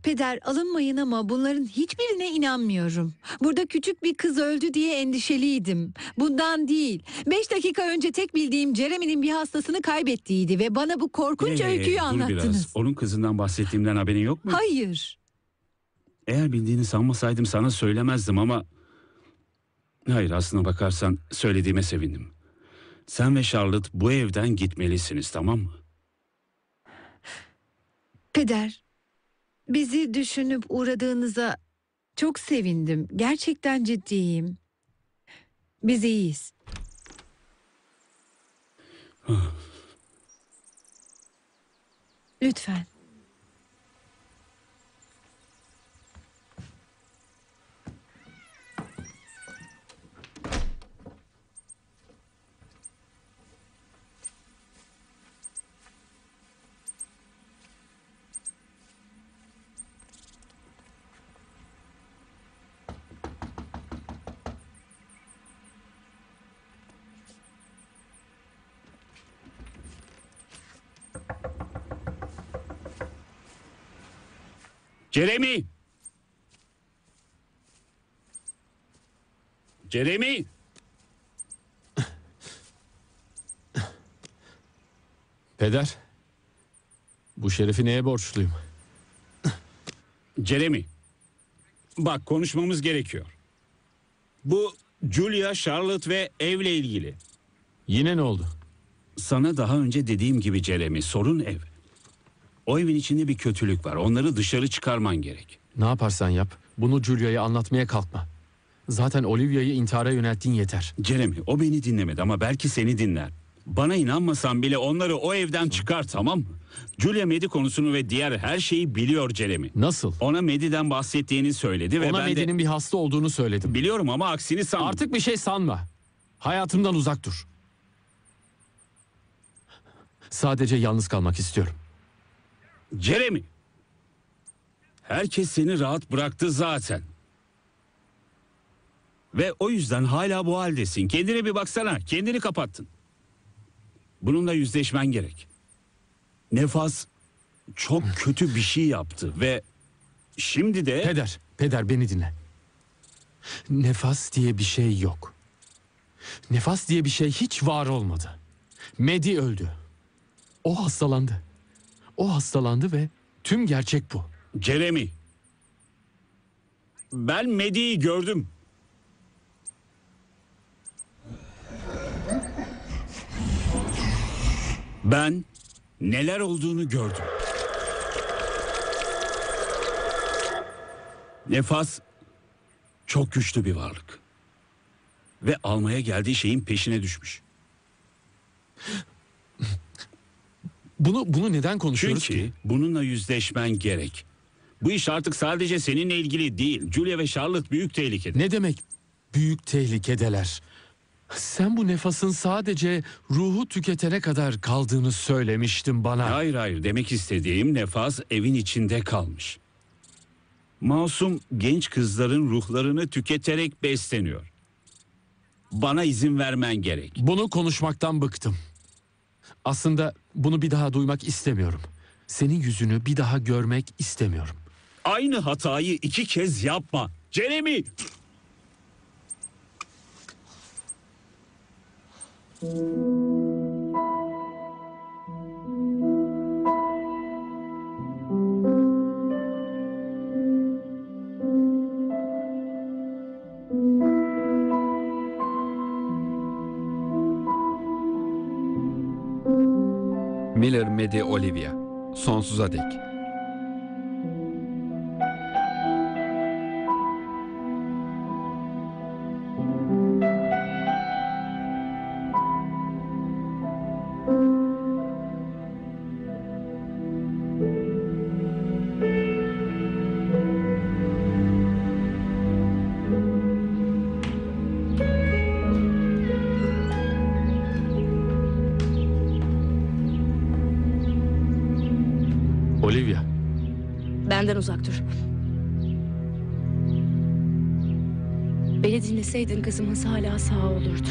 Peder alınmayın ama bunların hiçbirine inanmıyorum. Burada küçük bir kız öldü diye endişeliydim. Bundan değil. Beş dakika önce tek bildiğim Jeremy'nin bir hastasını kaybettiğiydi ve bana bu korkunç hey, öyküyü dur anlattınız. biraz. Onun kızından bahsettiğimden haberin yok mu? Hayır. Eğer bildiğini sanmasaydım sana söylemezdim ama... Hayır aslına bakarsan söylediğime sevindim. Sen ve Charlotte bu evden gitmelisiniz tamam mı? Peder, bizi düşünüp uğradığınıza çok sevindim. Gerçekten ciddiyim. Biz iyiyiz. Lütfen. Jeremy! Jeremy! Peder, bu şerefi neye borçluyum? Jeremy! Bak konuşmamız gerekiyor. Bu Julia, Charlotte ve evle ilgili. Yine ne oldu? Sana daha önce dediğim gibi Jeremy sorun ev. O evin içinde bir kötülük var. Onları dışarı çıkarman gerek. Ne yaparsan yap, bunu Julia'ya anlatmaya kalkma. Zaten Olivia'yı intihara yönelttin yeter. Jeremy o beni dinlemedi ama belki seni dinler. Bana inanmasan bile onları o evden çıkar tamam mı? Julia Medi konusunu ve diğer her şeyi biliyor Jeremy. Nasıl? Ona Medi'den bahsettiğini söyledi ve Ona ben Medi'nin de... bir hasta olduğunu söyledim. Biliyorum ama aksini sandım. Artık bir şey sanma. Hayatımdan uzak dur. Sadece yalnız kalmak istiyorum. Jeremy. Herkes seni rahat bıraktı zaten. Ve o yüzden hala bu haldesin. Kendine bir baksana. Kendini kapattın. Bununla yüzleşmen gerek. Nefas çok kötü bir şey yaptı ve şimdi de... Peder, peder beni dinle. Nefas diye bir şey yok. Nefas diye bir şey hiç var olmadı. Medi öldü. O hastalandı. O hastalandı ve tüm gerçek bu. Jeremy. Ben Medi'yi gördüm. Ben neler olduğunu gördüm. Nefas çok güçlü bir varlık. Ve almaya geldiği şeyin peşine düşmüş. Bunu bunu neden konuşuyoruz Çünkü ki? bununla yüzleşmen gerek. Bu iş artık sadece seninle ilgili değil. Julia ve Charlotte büyük tehlikede. Ne demek büyük tehlikedeler? Sen bu nefasın sadece ruhu tüketene kadar kaldığını söylemiştin bana. Hayır hayır demek istediğim nefas evin içinde kalmış. Masum genç kızların ruhlarını tüketerek besleniyor. Bana izin vermen gerek. Bunu konuşmaktan bıktım. Aslında bunu bir daha duymak istemiyorum. Senin yüzünü bir daha görmek istemiyorum. Aynı hatayı iki kez yapma. Jeremy! Medi Olivia. Sonsuza dek. Sağ olurdu.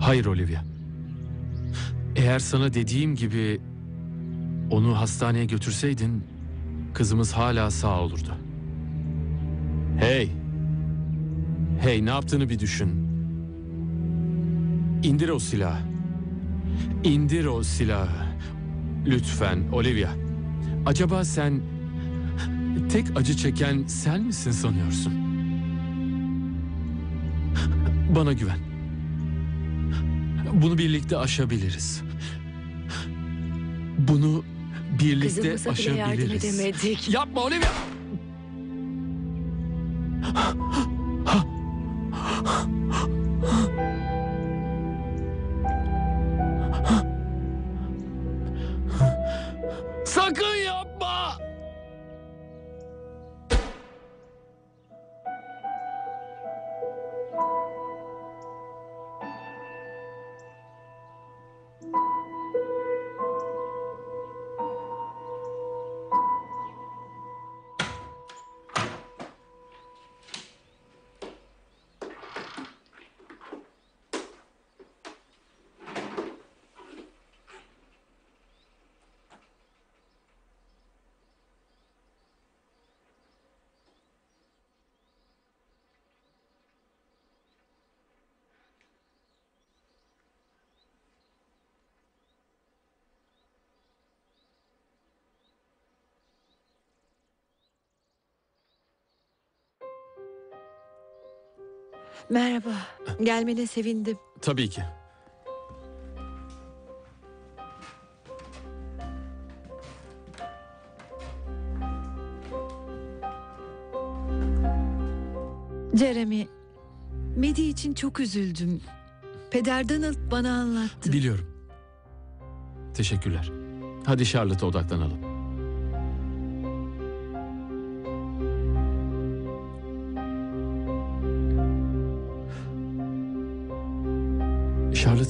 hayır Olivia. Eğer sana dediğim gibi onu hastaneye götürseydin kızımız hala sağ olurdu. Hey. Hey ne yaptığını bir düşün. İndir o silahı. İndir o silahı. Lütfen Olivia. Acaba sen tek acı çeken sen misin sanıyorsun? Bana güven. Bunu birlikte aşabiliriz. Bunu birlikte Kızımıza bile yardım aşabiliriz. edemedik. Yapma Olivia. Merhaba. Gelmene sevindim. Tabii ki. Jeremy, Medi için çok üzüldüm. Peder Donald bana anlattı. Biliyorum. Teşekkürler. Hadi Charlotte'a odaklanalım.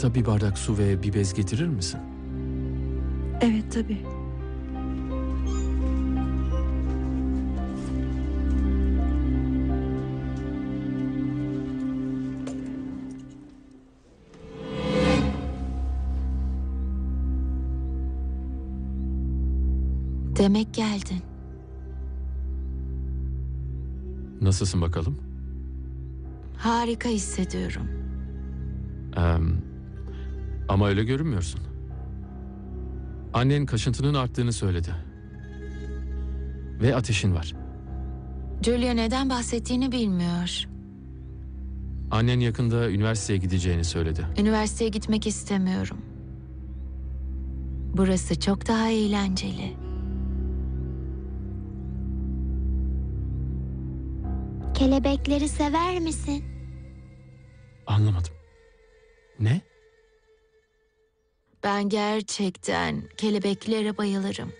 Charlotte'a bir bardak su ve bir bez getirir misin? Evet tabii. Demek geldin. Nasılsın bakalım? Harika hissediyorum. Eee, ama öyle görünmüyorsun. Annen kaşıntının arttığını söyledi. Ve ateşin var. Julia neden bahsettiğini bilmiyor. Annen yakında üniversiteye gideceğini söyledi. Üniversiteye gitmek istemiyorum. Burası çok daha eğlenceli. Kelebekleri sever misin? Anlamadım. Ne? Ben gerçekten kelebeklere bayılırım.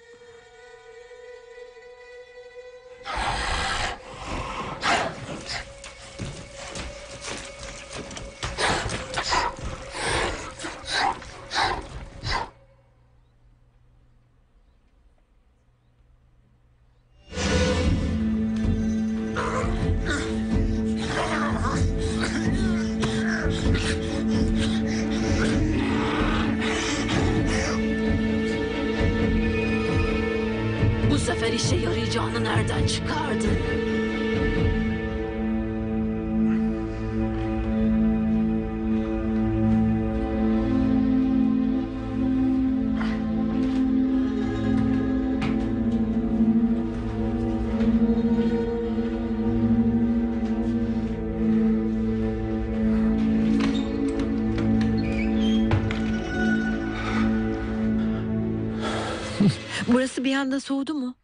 Anda soğudu mu?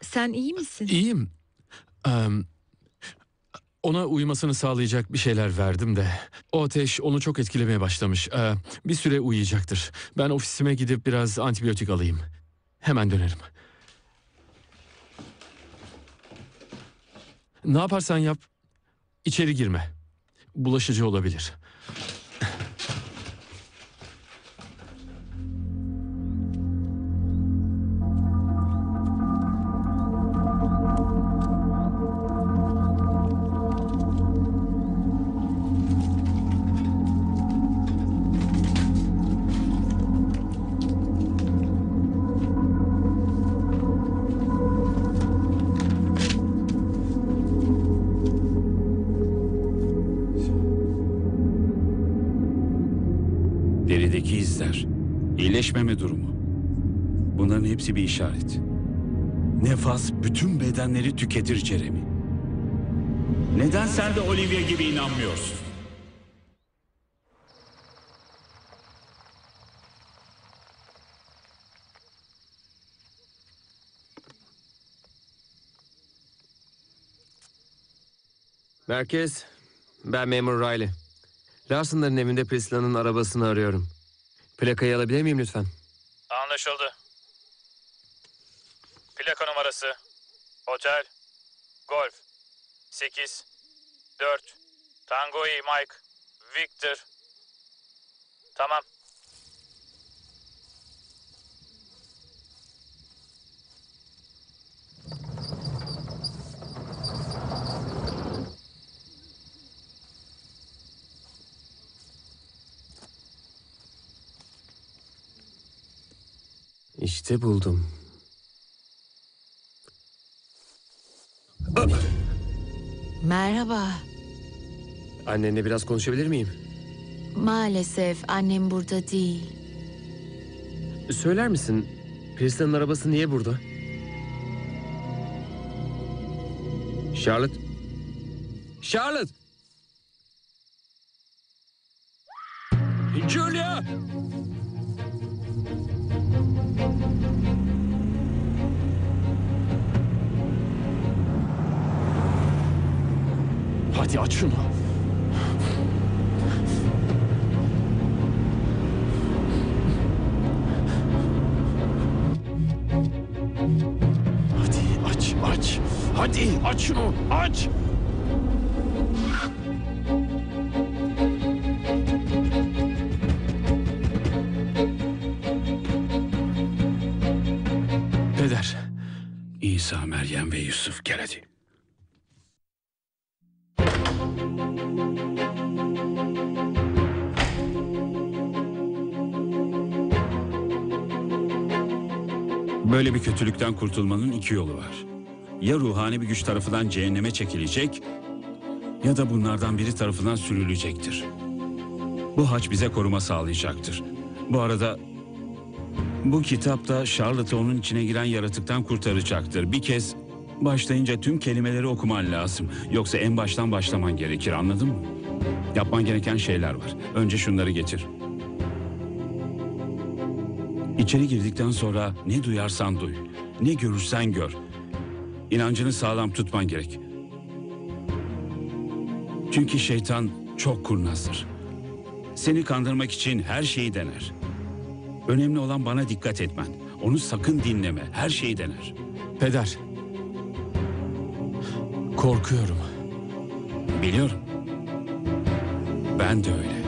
Sen iyi misin? İyiyim. Eee, ona uyumasını sağlayacak bir şeyler verdim de. O ateş onu çok etkilemeye başlamış. Eee, bir süre uyuyacaktır. Ben ofisime gidip biraz antibiyotik alayım. Hemen dönerim. Ne yaparsan yap, içeri girme. Bulaşıcı olabilir. Bir işaret. Nefas bütün bedenleri tüketir Jeremy. Neden sen de Olivia gibi inanmıyorsun? Merkez, ben memur Riley. Larson'ların evinde Priscilla'nın arabasını arıyorum. Plakayı alabilir miyim lütfen? Anlaşıldı. Plaka numarası. Otel. Golf. 8. 4. Tango E Mike. Victor. Tamam. İşte buldum. Merhaba. Annenle biraz konuşabilir miyim? Maalesef annem burada değil. Söyler misin, Priscilla'nın arabası niye burada? Charlotte, Charlotte! Aç şunu. Hadi aç aç. Hadi aç şunu aç. Peder. İsa, Meryem ve Yusuf gel Böyle bir kötülükten kurtulmanın iki yolu var. Ya ruhani bir güç tarafından cehenneme çekilecek ya da bunlardan biri tarafından sürülecektir. Bu haç bize koruma sağlayacaktır. Bu arada bu kitap da Charlotte'ı onun içine giren yaratıktan kurtaracaktır. Bir kez başlayınca tüm kelimeleri okuman lazım. Yoksa en baştan başlaman gerekir anladın mı? Yapman gereken şeyler var. Önce şunları getir. İçeri girdikten sonra ne duyarsan duy, ne görürsen gör. İnancını sağlam tutman gerek. Çünkü şeytan çok kurnazdır. Seni kandırmak için her şeyi dener. Önemli olan bana dikkat etmen. Onu sakın dinleme. Her şeyi dener. Peder. Korkuyorum. Biliyorum. Ben de öyle.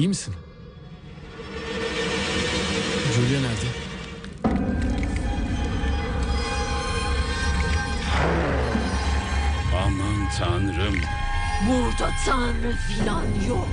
İyi misin? Julia nerede? Aman tanrım. Burada tanrı filan yok.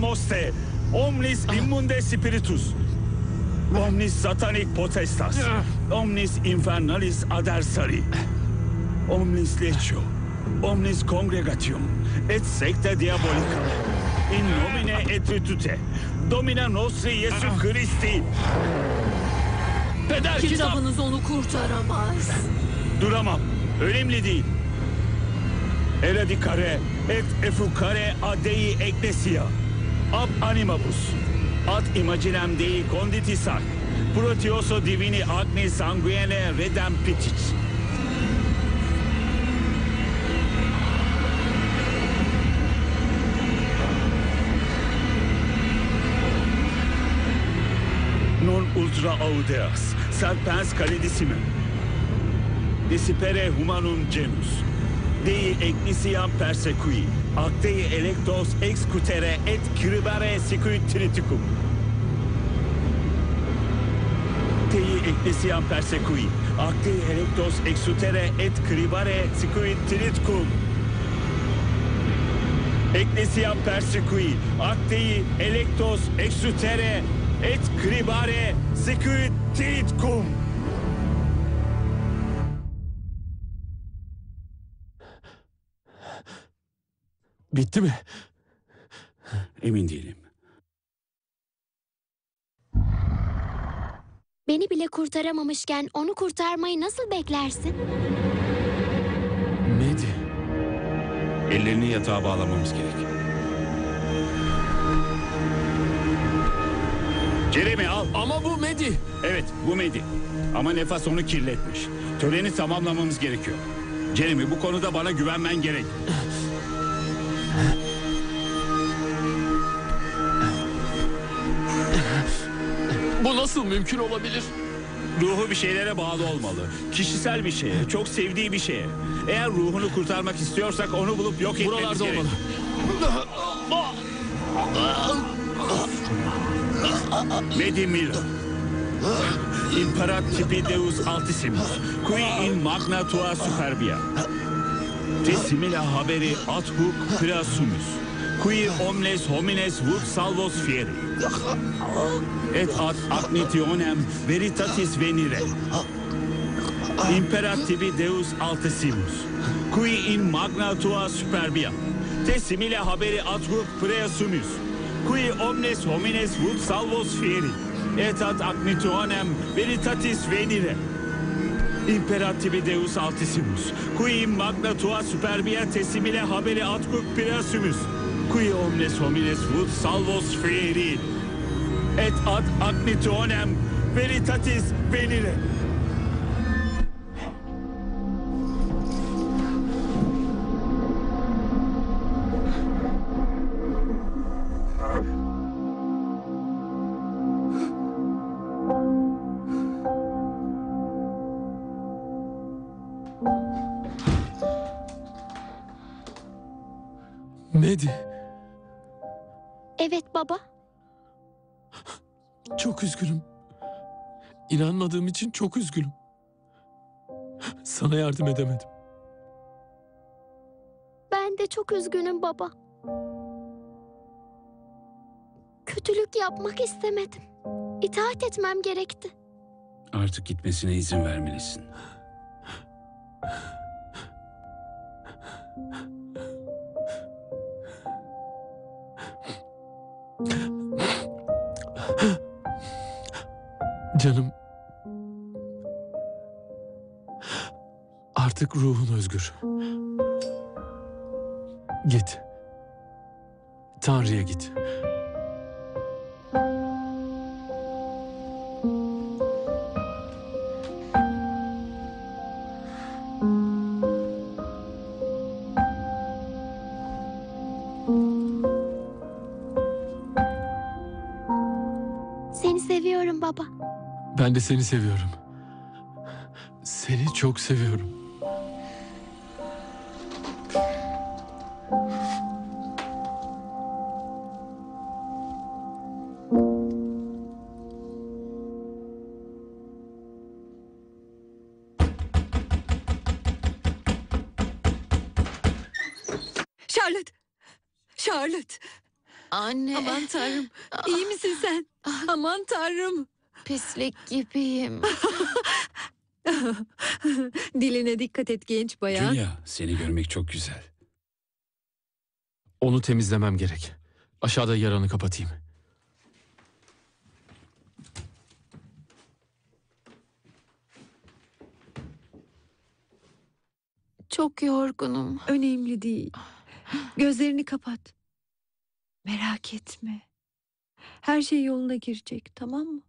Exorcizamoste. Omnis immunde spiritus. Omnis satanic potestas. Omnis infernalis adversari. Omnis lecio. Omnis congregatium. Et secta diabolica. In nomine et virtute. Domina nostri Jesu Christi. Peder kitap. Kitabınız onu kurtaramaz. Duramam. Önemli değil. Eradicare et effucare adei ecclesia. Ab animabus. Ad imaginem dei conditi sac. Protioso divini agni sanguine redempitis. Non ultra audeas, serpens caledissimum. Disipere humanum genus. Dei ecclesiam persecui. Ac Dei electos excutere et cribare sicut triticum. Dei ecclesiam persecui. Ac Dei electos exutere et cribare sicut triticum. Ecclesiam persecui. Ac Dei electos exutere et cribare sicut triticum. Bitti mi? Emin değilim. Beni bile kurtaramamışken onu kurtarmayı nasıl beklersin? Medi. Ellerini yatağa bağlamamız gerek. Jeremy al. Ama bu Medi. Evet bu Medi. Ama nefas onu kirletmiş. Töreni tamamlamamız gerekiyor. Jeremy bu konuda bana güvenmen gerek. Bu nasıl mümkün olabilir? Ruhu bir şeylere bağlı olmalı. Kişisel bir şeye, çok sevdiği bir şeye. Eğer ruhunu kurtarmak istiyorsak onu bulup yok etmemiz Buralarda gerek. olmalı. Medi Miller. Imperat tipi Deus Altissimus. Qui in magna tua superbia. Simila haberi ad hoc preassumus. Qui omnes homines vult salvos fieri. Et ad agnitionem veritatis venire. Imperat tibi Deus Altissimus. Qui in magna tua superbia. Te haberi ad hoc preassumus. Qui omnes homines vult salvos fieri. Et ad agnitionem veritatis venire. Imperativi Deus Altissimus, qui magna tua superbia tessimile habere atquc pirasumus, qui omnes homines vult salvos fieri, et ad agnitionem veritatis venire. Evet baba. Çok üzgünüm. İnanmadığım için çok üzgünüm. Sana yardım edemedim. Ben de çok üzgünüm baba. Kötülük yapmak istemedim. İtaat etmem gerekti. Artık gitmesine izin vermelisin. Canım. Artık ruhun özgür. Git. Tanrı'ya git. Seni de seni seviyorum. Seni çok seviyorum. Dikkat et genç bayan. Julia, seni görmek çok güzel. Onu temizlemem gerek. Aşağıda yaranı kapatayım. Çok yorgunum. Önemli değil. Gözlerini kapat. Merak etme. Her şey yoluna girecek tamam mı?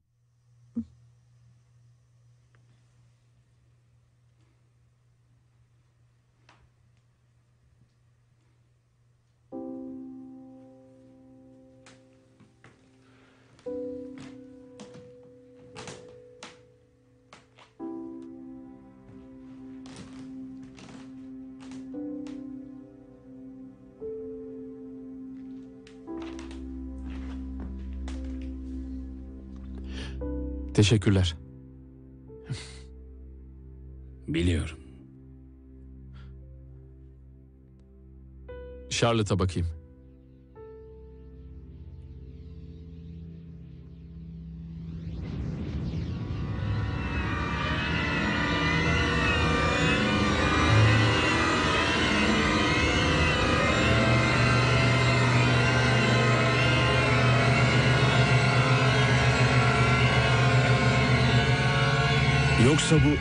Teşekkürler. Biliyorum. Charlotte'a bakayım. Yoksa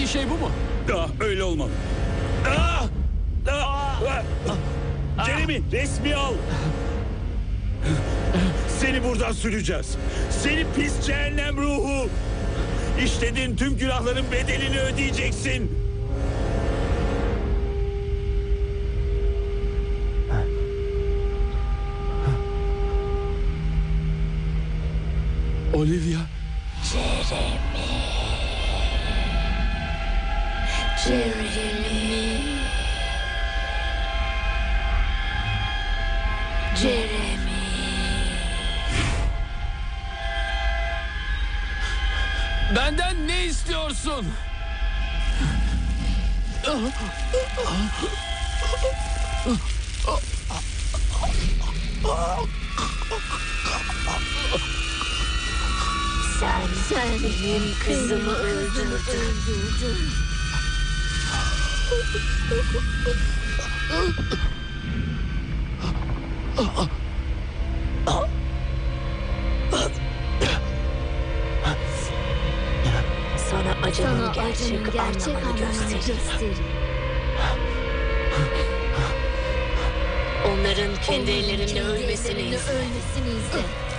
ettiği şey bu mu? Benim kızımı öldürdün. Sana acının Sana gerçek, acının gerçek anlamını göstereyim. Onların kendi kendi ölmesini izle.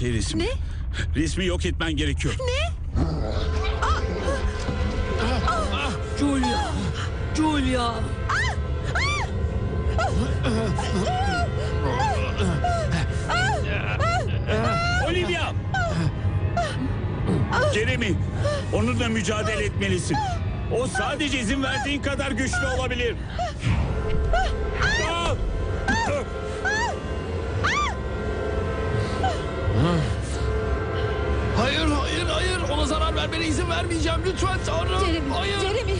Şey resmi. Ne? Resmi yok etmen gerekiyor. Ne? Julia! Julia! Olivia! Jeremy, onunla mücadele etmelisin. O sadece izin verdiğin kadar güçlü olabilir. Vermene izin vermeyeceğim. Lütfen Tanrım. Jeremy. Hayır. Jeremy.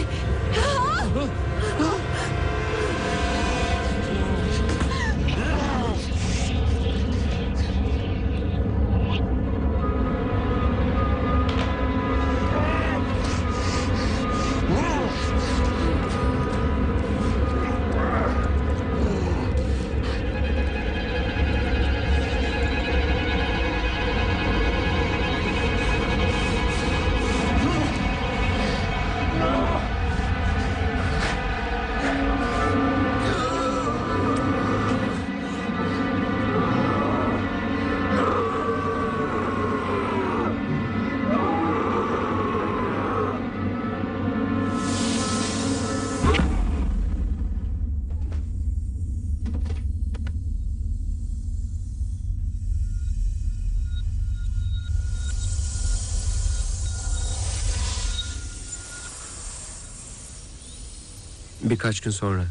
Birkaç gün sonra